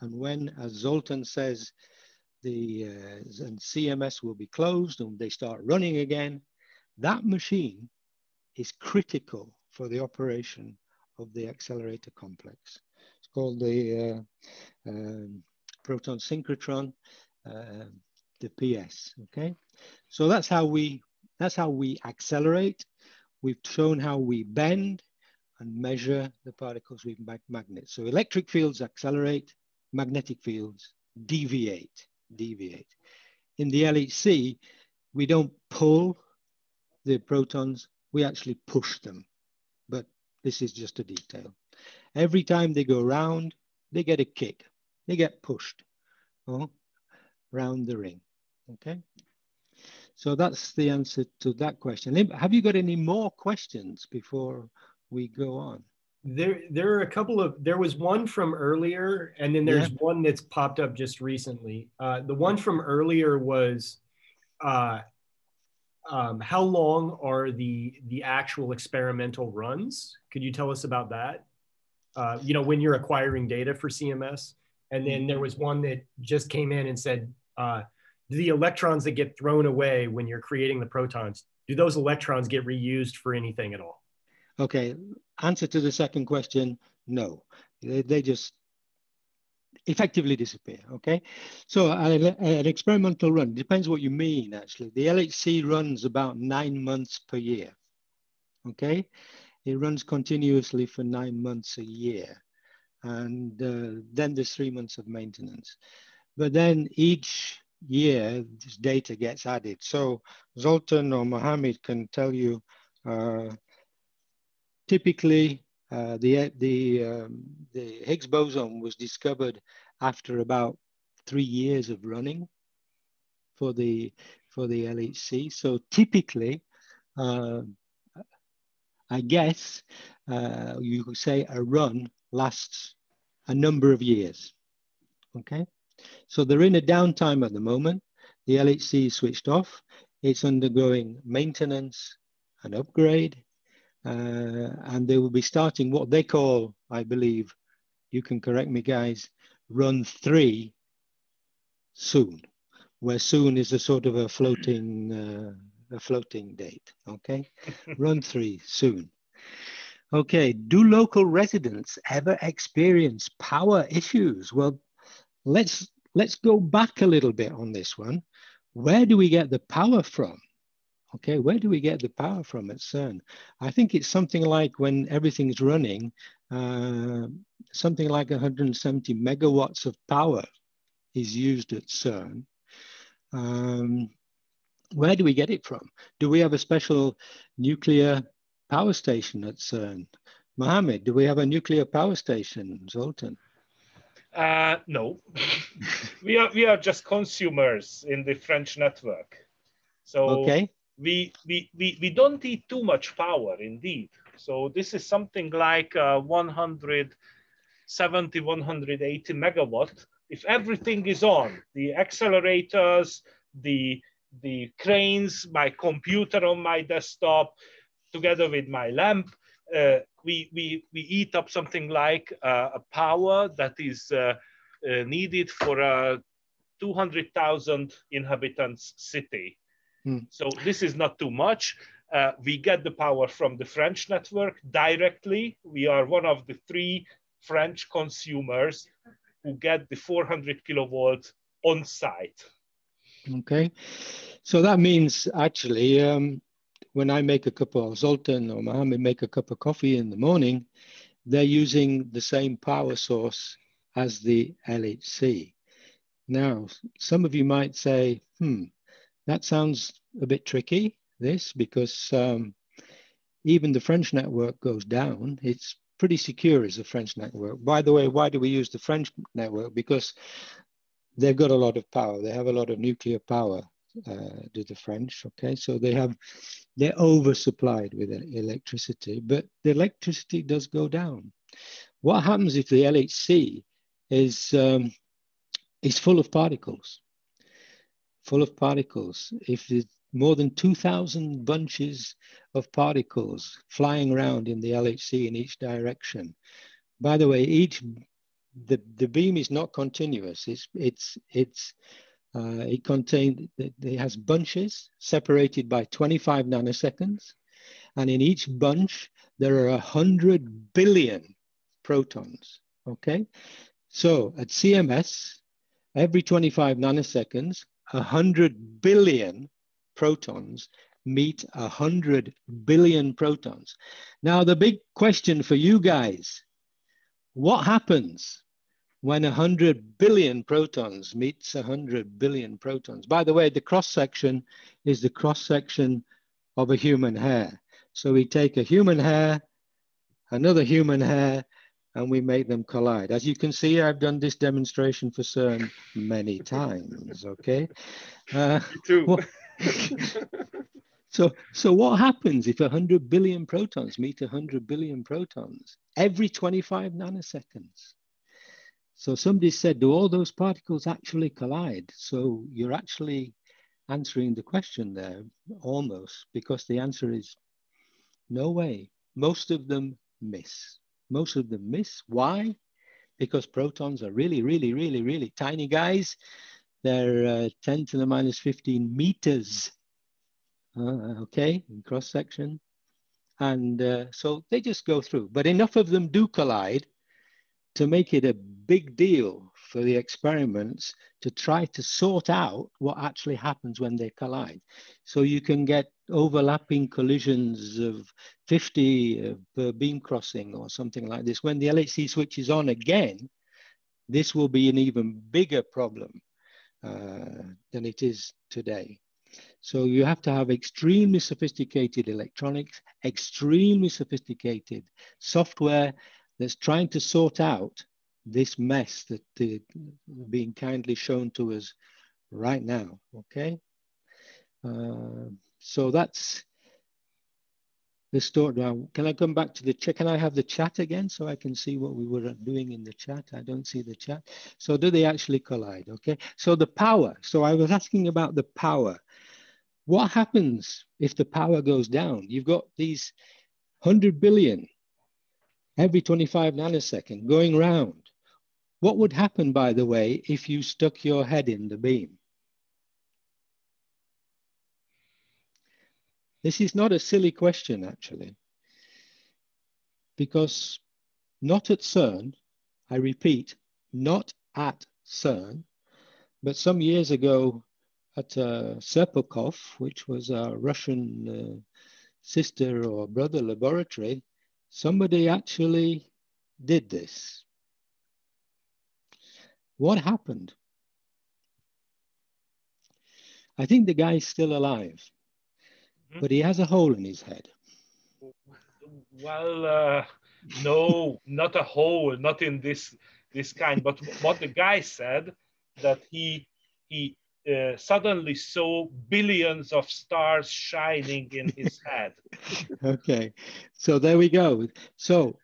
And when, as Zoltan says, the uh, and CMS will be closed and they start running again, that machine is critical for the operation of the accelerator complex. It's called the uh, um, proton synchrotron, uh, the PS. Okay, so that's how we that's how we accelerate. We've shown how we bend and measure the particles with magnets. So electric fields accelerate, magnetic fields deviate, deviate. In the LHC, we don't pull the protons, we actually push them. But this is just a detail. Every time they go round, they get a kick. They get pushed oh, the ring, okay? So that's the answer to that question. Have you got any more questions before we go on? There, there are a couple of. There was one from earlier, and then there's yeah. one that's popped up just recently. Uh, the one from earlier was, uh, um, how long are the the actual experimental runs? Could you tell us about that? Uh, you know, when you're acquiring data for CMS, and then there was one that just came in and said, uh, the electrons that get thrown away when you're creating the protons, do those electrons get reused for anything at all? Okay, answer to the second question, no. They, they just effectively disappear, okay? So an, an experimental run, depends what you mean actually. The LHC runs about nine months per year, okay? It runs continuously for nine months a year. And uh, then there's three months of maintenance. But then each year this data gets added. So Zoltan or Mohammed can tell you uh, typically uh, the, the, um, the Higgs boson was discovered after about three years of running for the, for the LHC. So typically, uh, I guess uh, you could say a run lasts a number of years, okay? So they're in a downtime at the moment. The LHC is switched off. It's undergoing maintenance and upgrade. Uh, and they will be starting what they call, I believe, you can correct me guys, run three soon, where soon is a sort of a floating, uh, a floating date, okay? run three soon. Okay, do local residents ever experience power issues? Well, let's let's go back a little bit on this one. Where do we get the power from? Okay, where do we get the power from at CERN? I think it's something like when everything's running, uh, something like 170 megawatts of power is used at CERN. Um, where do we get it from? Do we have a special nuclear power station at CERN? Mohammed, do we have a nuclear power station, Zoltan? Uh, no, we are we are just consumers in the French network. So okay. We, we we don't need too much power, indeed. So this is something like uh, 170, 180 megawatt. If everything is on, the accelerators, the the cranes, my computer on my desktop, together with my lamp, uh, we, we, we eat up something like uh, a power that is uh, uh needed for a 200,000 inhabitants city. Hmm. So this is not too much. Uh, we get the power from the French network directly. We are one of the three French consumers who get the 400 kilovolt on site. Okay, so that means actually um, when I make a cup of Zoltan or Mohammed make a cup of coffee in the morning, they're using the same power source as the LHC. Now, some of you might say, hmm, that sounds a bit tricky, this, because um, even the French network goes down. It's pretty secure as a French network. By the way, why do we use the French network? Because they've got a lot of power. They have a lot of nuclear power, uh, do the French, okay? So they have, they're oversupplied with electricity, but the electricity does go down. What happens if the LHC is, um, is full of particles? Full of particles. If there's more than 2,000 bunches of particles flying around in the LHC in each direction. By the way, each the, the beam is not continuous. It's it's it's uh, it contains it has bunches separated by 25 nanoseconds, and in each bunch there are a hundred billion protons. Okay, so at CMS, every 25 nanoseconds, a hundred billion protons meet 100 billion protons. Now, the big question for you guys, what happens when 100 billion protons meets 100 billion protons? By the way, the cross-section is the cross-section of a human hair. So we take a human hair, another human hair, and we make them collide. As you can see, I've done this demonstration for CERN many times, okay? Uh, too. Well, so, so what happens if 100 billion protons meet 100 billion protons every 25 nanoseconds? So somebody said, do all those particles actually collide? So you're actually answering the question there almost because the answer is no way. Most of them miss. Most of them miss. Why? Because protons are really, really, really, really tiny guys they're uh, 10 to the minus 15 meters, uh, okay, in cross section. And uh, so they just go through, but enough of them do collide to make it a big deal for the experiments to try to sort out what actually happens when they collide. So you can get overlapping collisions of 50 per beam crossing or something like this. When the LHC switches on again, this will be an even bigger problem uh, than it is today. So you have to have extremely sophisticated electronics, extremely sophisticated software that's trying to sort out this mess that is being kindly shown to us right now, okay? Uh, so that's the story. Now, can I come back to the chat? Can I have the chat again so I can see what we were doing in the chat? I don't see the chat. So do they actually collide? Okay. So the power. So I was asking about the power. What happens if the power goes down? You've got these 100 billion every 25 nanosecond going round. What would happen, by the way, if you stuck your head in the beam? This is not a silly question, actually, because not at CERN, I repeat, not at CERN, but some years ago at uh, Serpukhov, which was a Russian uh, sister or brother laboratory, somebody actually did this. What happened? I think the guy is still alive. Mm-hmm. but he has a hole in his head. Well, uh, no, not a hole, not in this this kind. But what the guy said that he he uh, suddenly saw billions of stars shining in his head. okay, so there we go. So,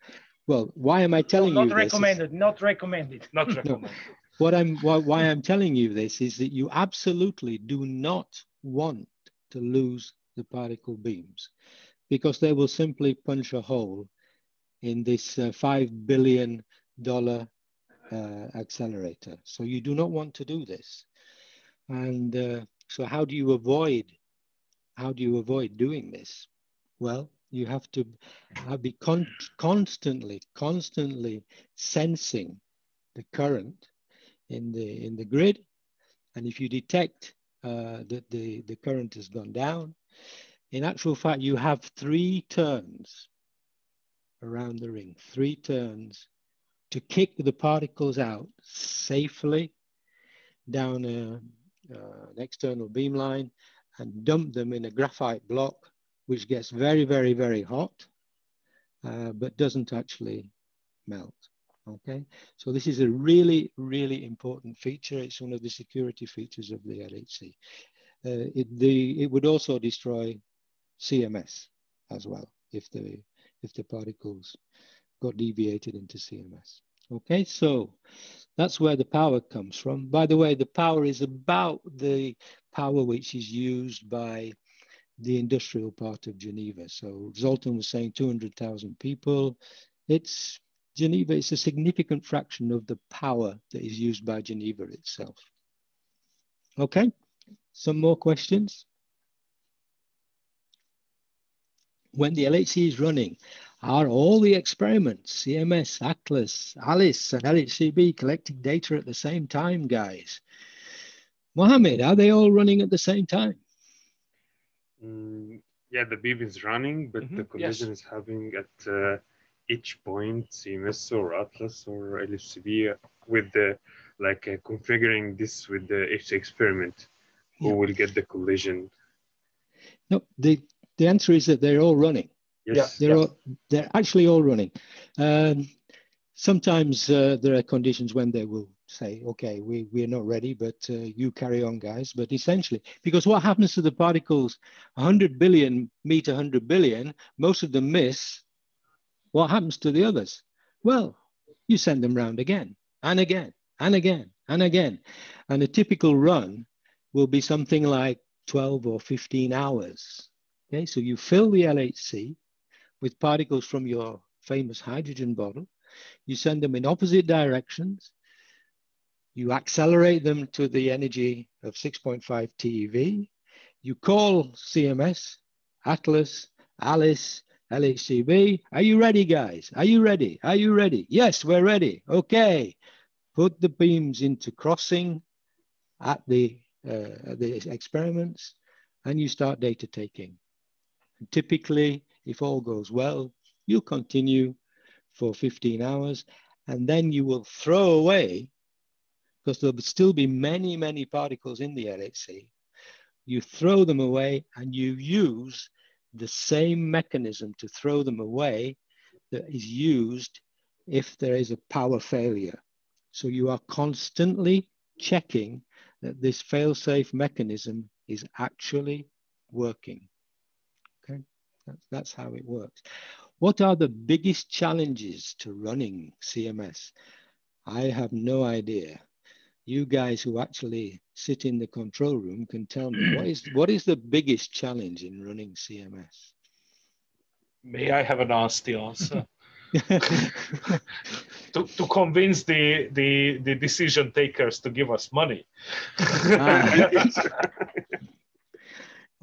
well, why am I telling no, not you? Recommended, is, not recommended. Not recommended. No. What I'm why, why I'm telling you this is that you absolutely do not want to lose the particle beams because they will simply punch a hole in this uh, $5 billion uh, accelerator. So you do not want to do this. And uh, so how do you avoid, how do you avoid doing this? Well, you have to be con constantly, constantly sensing the current in the, in the grid. And if you detect uh, that the, the current has gone down, in actual fact, you have three turns around the ring, three turns to kick the particles out safely down a, uh, an external beam line and dump them in a graphite block, which gets very, very, very hot, uh, but doesn't actually melt. Okay, so this is a really, really important feature. It's one of the security features of the LHC. Uh, it, the, it would also destroy CMS as well if the, if the particles got deviated into CMS. Okay, so that's where the power comes from. By the way, the power is about the power which is used by the industrial part of Geneva. So Zoltan was saying 200,000 people. It's Geneva it's a significant fraction of the power that is used by Geneva itself. Okay, some more questions? When the LHC is running, are all the experiments, CMS, ATLAS, ALICE, and LHCb collecting data at the same time, guys? Mohammed, are they all running at the same time? Mm, yeah, the beam is running, but mm -hmm. the collision yes. is happening at uh, each point, CMS or Atlas or LHCb with the like uh, configuring this with the each experiment, who yeah. will get the collision? No, the the answer is that they're all running. Yes. They're all, they're actually all running. Um, sometimes uh, there are conditions when they will say, okay, we, we're not ready, but uh, you carry on, guys. But essentially, because what happens to the particles, 100 billion meet 100 billion, most of them miss, what happens to the others? Well, you send them round again and again and again and again. And a typical run will be something like 12 or 15 hours. Okay, so you fill the LHC with particles from your famous hydrogen bottle. You send them in opposite directions. You accelerate them to the energy of 6.5 TeV. You call CMS, Atlas, Alice, LHCb, are you ready, guys? Are you ready? Are you ready? Yes, we're ready. Okay. Put the beams into crossing at the, uh, the experiments and you start data taking. And typically, if all goes well, you'll continue for 15 hours and then you will throw away, because there'll still be many, many particles in the LHC. You throw them away and you use the same mechanism to throw them away that is used if there is a power failure. So you are constantly checking that this fail-safe mechanism is actually working. Okay, that's, that's how it works. What are the biggest challenges to running CMS? I have no idea you guys who actually sit in the control room can tell me what is what is the biggest challenge in running CMS? May I have a nasty answer? to, to convince the, the the decision takers to give us money. ah,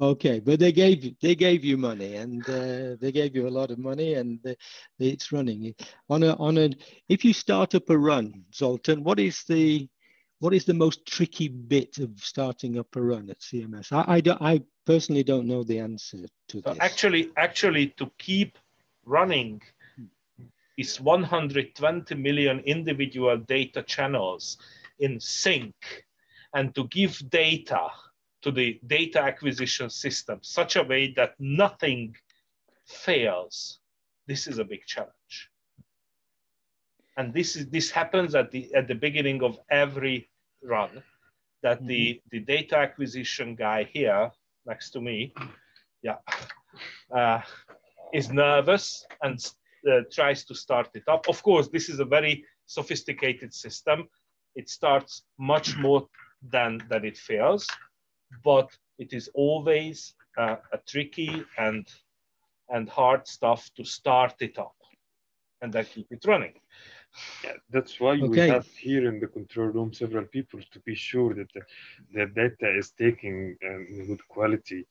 okay, but they gave they gave you money, and uh, they gave you a lot of money, and uh, it's running on a on a. If you start up a run, Zoltan, what is the what is the most tricky bit of starting up a run at CMS? I, I, I personally don't know the answer to this. Actually, actually, to keep running is 120 million individual data channels in sync, and to give data to the data acquisition system such a way that nothing fails. This is a big challenge and this is this happens at the at the beginning of every run that mm-hmm. the, the data acquisition guy here next to me, yeah, uh, is nervous and tries to start it up. Of course, this is a very sophisticated system. It starts much more than, than it fails, but it is always uh, a tricky and and hard stuff to start it up and then keep it running. Yeah, that's why okay. we have here in the control room several people to be sure that the, the data is taking um, good quality.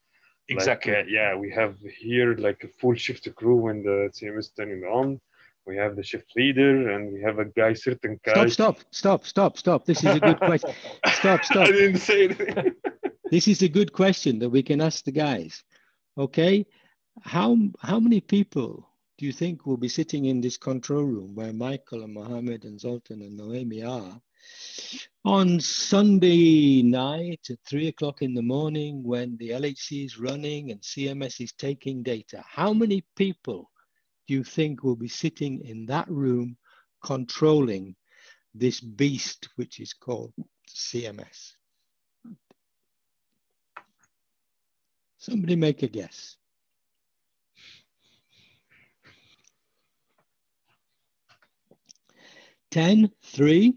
Exactly. Like, uh, yeah, we have here like a full shift crew when the CMS is turning on. We have the shift leader and we have a guy, certain guy. Stop, stop, stop, stop, stop. This is a good question. stop, stop. I didn't say anything. this is a good question that we can ask the guys. Okay. How, how many people do you think will be sitting in this control room where Michael and Mohammed and Zoltan and Noemi are on Sunday night at three o'clock in the morning when the LHC is running and CMS is taking data? How many people do you think will be sitting in that room controlling this beast which is called CMS? Somebody make a guess. 10, 3.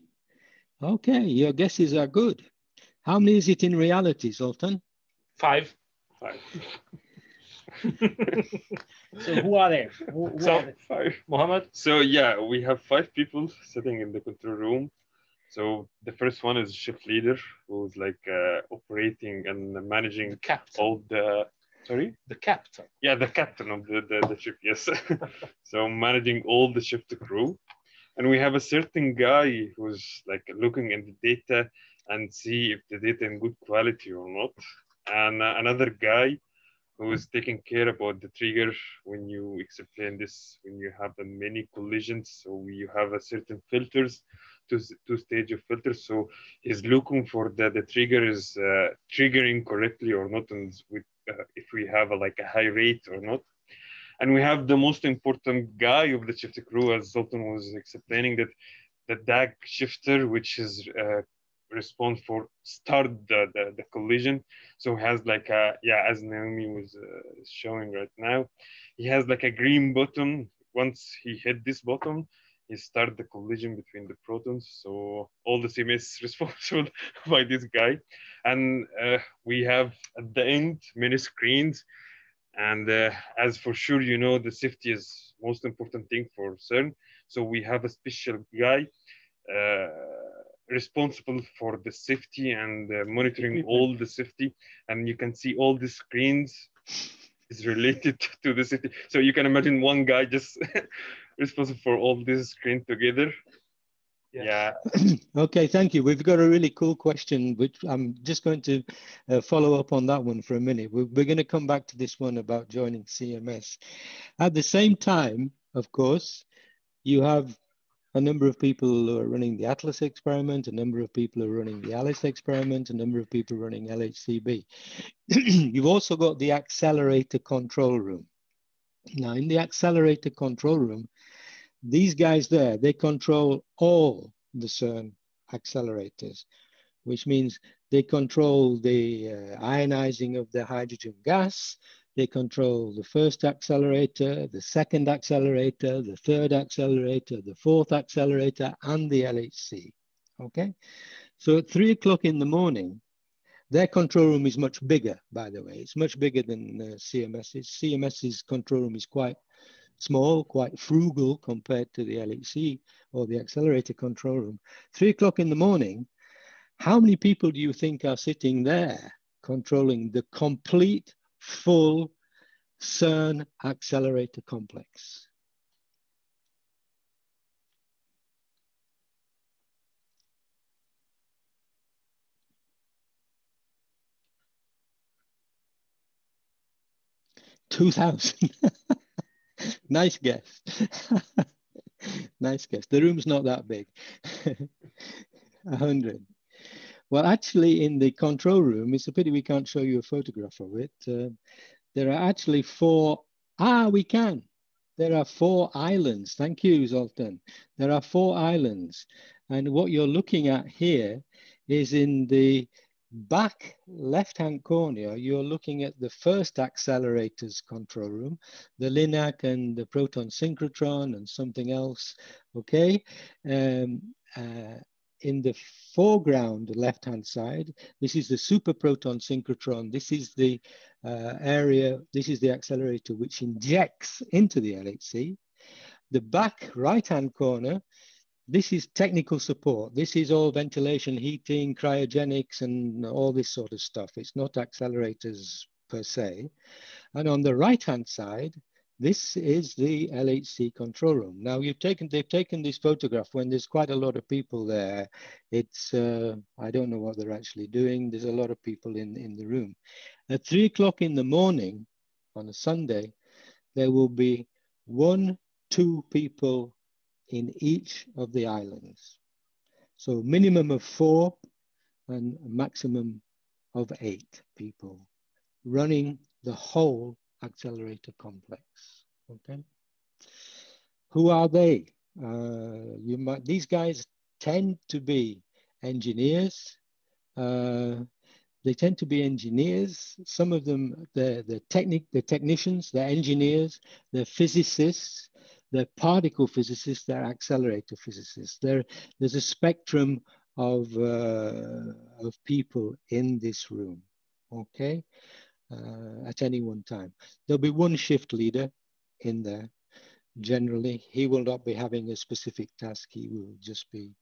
Okay, your guesses are good. How many is it in reality, Zoltan? Five. Five. so who are they? Who, who so, are there? Five. Mohammed? So yeah, we have five people sitting in the control room. So the first one is shift leader, who's like uh, operating and managing the captain. all the sorry the captain yeah the captain of the, the, the ship yes so managing all the shift crew and we have a certain guy who's like looking at the data and see if the data in good quality or not. And uh, another guy who is taking care about the trigger when you explain this when you have the many collisions so you have a certain filters two, two stage of filters. So he's looking for that the trigger is uh, triggering correctly or not and with uh, if we have a, like a high rate or not and we have the most important guy of the shifter crew, as Zoltan was explaining, that the DAQ shifter, which is uh, response for start the, the, the, collision. So has like a, yeah, as Noemi was uh, showing right now, he has like a green button. Once he hit this button, he start the collision between the protons. So all the CMS is responsible by this guy. And uh, we have at the end many screens and uh, as for sure, you know, the safety is most important thing for CERN. So we have a special guy uh, responsible for the safety and uh, monitoring all the safety. And you can see all the screens is related to the safety. So you can imagine one guy just responsible for all this screen together. Yeah. okay, thank you. We've got a really cool question, which I'm just going to uh, follow up on that one for a minute. We're, we're going to come back to this one about joining CMS. At the same time, of course, you have a number of people who are running the Atlas experiment, a number of people who are running the ALICE experiment, a number of people running LHCb. You've also got the accelerator control room. Now, in the accelerator control room, these guys there, they control all the CERN accelerators, which means they control the uh, ionizing of the hydrogen gas, they control the first accelerator, the second accelerator, the third accelerator, the fourth accelerator, and the LHC, okay? So at three o'clock in the morning, their control room is much bigger, by the way. It's much bigger than uh, CMS's. CMS's control room is quite small, quite frugal compared to the LHC or the accelerator control room. Three o'clock in the morning, how many people do you think are sitting there controlling the complete, full CERN accelerator complex? Two thousand. nice guess. nice guess. The room's not that big. A hundred. Well, actually, in the control room, it's a pity we can't show you a photograph of it. Uh, there are actually four. Ah, we can. There are four islands. Thank you, Zoltan. There are four islands. And what you're looking at here is in the back left-hand corner, you're looking at the first accelerators control room, the LINAC and the proton synchrotron and something else, okay? Um, uh, in the foreground, left-hand side, this is the superproton synchrotron. This is the uh, area, this is the accelerator which injects into the LHC. The back right-hand corner, this is technical support. This is all ventilation, heating, cryogenics, and all this sort of stuff. It's not accelerators per se. And on the right-hand side, this is the LHC control room. Now you've taken, they've taken this photograph when there's quite a lot of people there. It's, uh, I don't know what they're actually doing. There's a lot of people in, in the room. At three o'clock in the morning on a Sunday, there will be one, two people in each of the islands. So minimum of four and maximum of eight people running the whole accelerator complex. Okay. Who are they? Uh, you might, these guys tend to be engineers. Uh, they tend to be engineers. Some of them, they're, they're, technic, they're technicians, they're engineers, they're physicists, they're particle physicists, they're accelerator physicists. There, there's a spectrum of, uh, of people in this room, okay? uh, at any one time. There'll be one shift leader in there. Generally, he will not be having a specific task. He will just be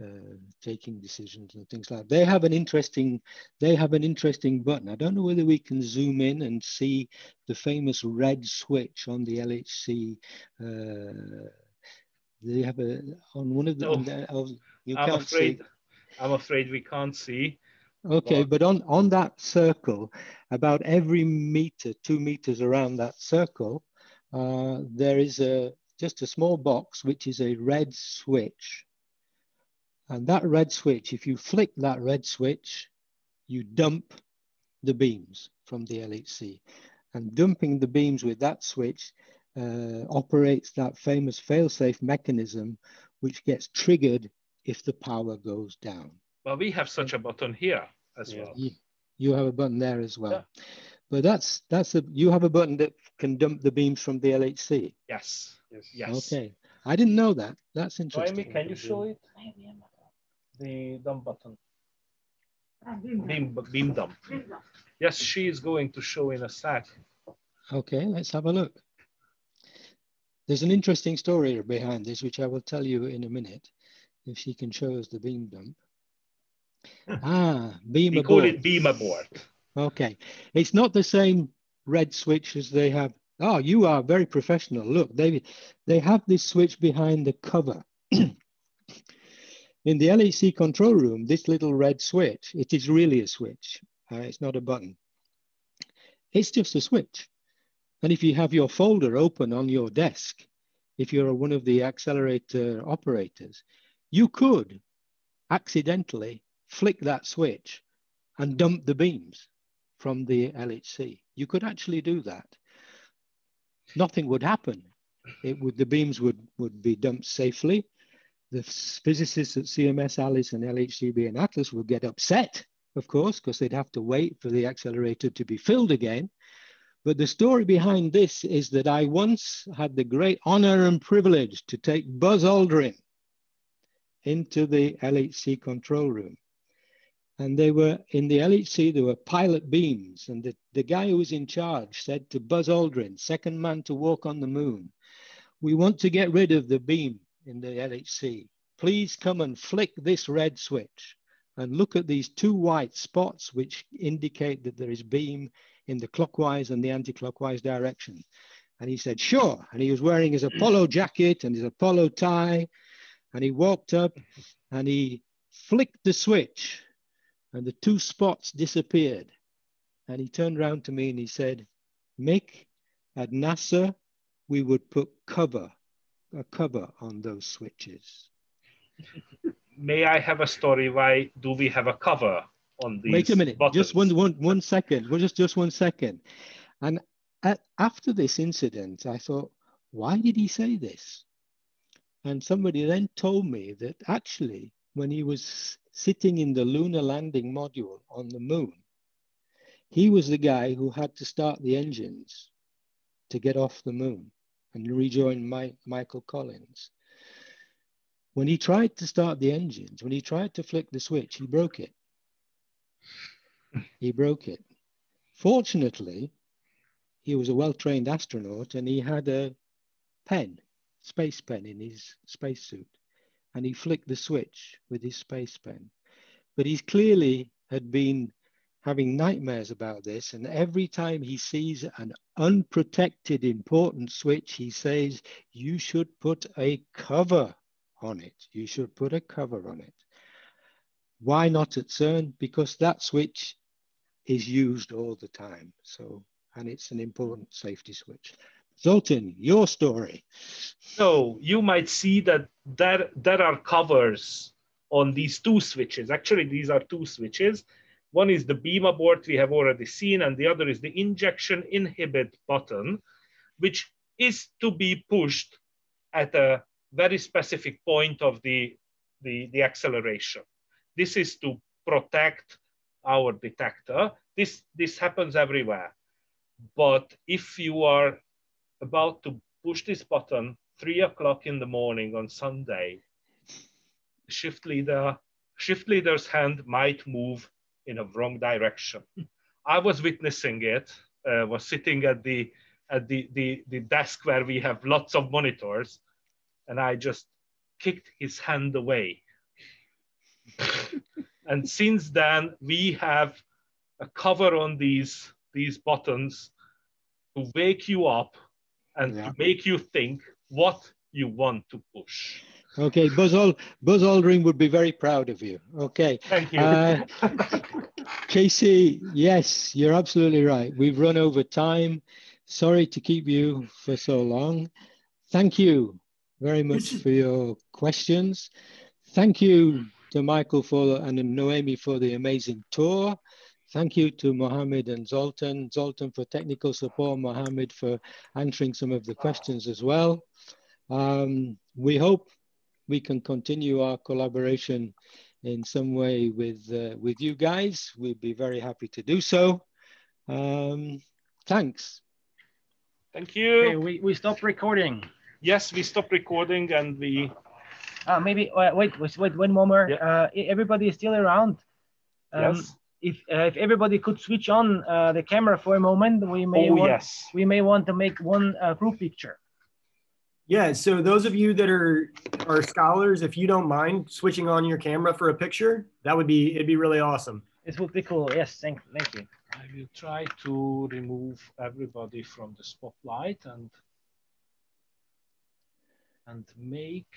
uh, taking decisions and things like that. They have an interesting, they have an interesting button. I don't know whether we can zoom in and see the famous red switch on the LHC. Uh, they have a on one of the. No, oh, you I'm can't afraid. See. I'm afraid we can't see. Okay, but on, on that circle, about every meter, two meters around that circle, uh, there is a just a small box, which is a red switch. And that red switch, if you flick that red switch, you dump the beams from the LHC. And dumping the beams with that switch uh, operates that famous fail-safe mechanism, which gets triggered if the power goes down. Well, we have such a button here as yeah. well. You, you, have a button there as well. Yeah. But that's that's a you have a button that can dump the beams from the LHC. Yes. Yes. yes. Okay. I didn't know that. That's interesting. Amy, can you show it? The dump button. Beam, beam dump. Yes, she is going to show in a sec. Okay, let's have a look. There's an interesting story behind this, which I will tell you in a minute, if she can show us the beam dump. Ah, beam we abort. call it beam abort. Okay. It's not the same red switch as they have. Oh, you are very professional. Look, they, they have this switch behind the cover. In the LHC control room, this little red switch, it is really a switch. Uh, it's not a button. It's just a switch. And if you have your folder open on your desk, if you're one of the accelerator operators, you could accidentally flick that switch and dump the beams from the LHC. You could actually do that. Nothing would happen. It would, the beams would, would be dumped safely. The physicists at CMS, ALICE, and LHCb and Atlas would get upset, of course, because they'd have to wait for the accelerator to be filled again. But the story behind this is that I once had the great honor and privilege to take Buzz Aldrin into the LHC control room and they were in the LHC, there were pilot beams. And the, the guy who was in charge said to Buzz Aldrin, second man to walk on the moon, we want to get rid of the beam in the LHC. Please come and flick this red switch and look at these two white spots, which indicate that there is beam in the clockwise and the anti-clockwise direction. And he said, sure. And he was wearing his Apollo jacket and his Apollo tie. And he walked up and he flicked the switch and the two spots disappeared. And he turned around to me and he said, Mick, at NASA, we would put cover, a cover on those switches. May I have a story? Why do we have a cover on these? Wait a minute, buttons? just one, one, one second. Well, just, just one second. And at, after this incident, I thought, why did he say this? And somebody then told me that actually, when he was sitting in the lunar landing module on the moon, he was the guy who had to start the engines to get off the moon and rejoin My, Michael Collins. When he tried to start the engines, when he tried to flick the switch, he broke it. he broke it. Fortunately, he was a well-trained astronaut and he had a pen, space pen in his spacesuit. And he flicked the switch with his space pen. But he clearly had been having nightmares about this. And every time he sees an unprotected important switch, he says, you should put a cover on it. You should put a cover on it. Why not at CERN? Because that switch is used all the time. So, and it's an important safety switch. Zoltan, your story. So you might see that there, there are covers on these two switches. Actually, these are two switches. One is the beam abort we have already seen, and the other is the injection inhibit button, which is to be pushed at a very specific point of the, the, the acceleration. This is to protect our detector. This, this happens everywhere. But if you are about to push this button three o'clock in the morning on Sunday, shift leader, shift leader's hand might move in a wrong direction. I was witnessing it, uh, was sitting at the at the, the, the desk where we have lots of monitors, and I just kicked his hand away. and since then, we have a cover on these, these buttons to wake you up and yeah. to make you think what you want to push. Okay, Buzz, Ald- Buzz Aldrin would be very proud of you. Okay. Thank you. Uh, Casey, yes, you're absolutely right. We've run over time. Sorry to keep you for so long. Thank you very much for your questions. Thank you to Michael for and Noemi for the amazing tour. Thank you to Mohamed and Zoltan. Zoltan for technical support, Mohamed for answering some of the questions as well. Um, we hope we can continue our collaboration in some way with uh, with you guys. We'd be very happy to do so. Um, thanks. Thank you. Okay, we, we stop recording. Yes, we stop recording and we. Uh, maybe uh, wait, wait, wait, one more. Yeah. Uh, everybody is still around. Um, yes. If uh, if everybody could switch on uh, the camera for a moment, we may oh, want yes. we may want to make one uh, group picture. Yeah, so those of you that are are scholars, if you don't mind switching on your camera for a picture, that would be it'd be really awesome. It would be cool. Yes, thank thank you. I will try to remove everybody from the spotlight and and make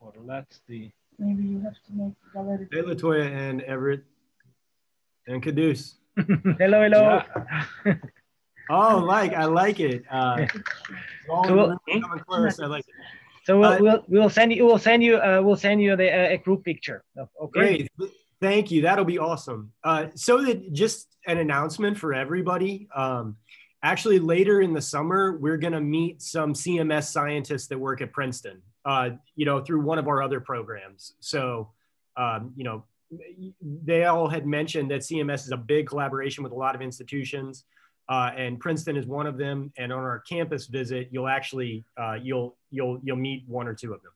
or let the maybe you have to make gallery. Hey Latoya and Everett and Caduce. hello, hello. Yeah. Oh, like I like it. Uh, so we'll. I like it. So we'll, uh, we'll, we'll send you we'll send you uh, we'll send you the uh, a group picture. Okay. Great. Thank you. That'll be awesome. Uh, so that just an announcement for everybody. Um, actually, later in the summer, we're going to meet some CMS scientists that work at Princeton. Uh, you know, through one of our other programs. So, um, you know, they all had mentioned that CMS is a big collaboration with a lot of institutions uh, and Princeton is one of them. And on our campus visit, you'll actually uh, you'll you'll you'll meet one or two of them.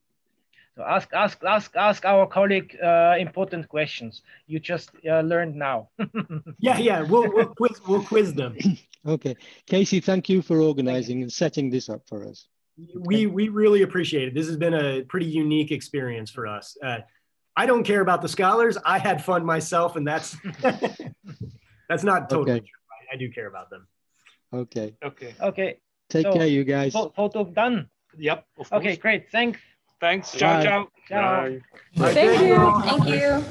So ask ask ask ask our colleague uh, important questions. You just uh, learned now. yeah, yeah, we'll we'll quiz, we'll quiz them. okay, Casey, thank you for organizing and setting this up for us. We we really appreciate it. This has been a pretty unique experience for us. Uh, I don't care about the scholars. I had fun myself, and that's that's not totally okay. true. I do care about them. Okay. Okay. Okay. Take so, care, you guys. Photo done. Yep. Okay, great. Thanks. Thanks. Ciao, ciao. Ciao. Bye. Thank you. Thank you.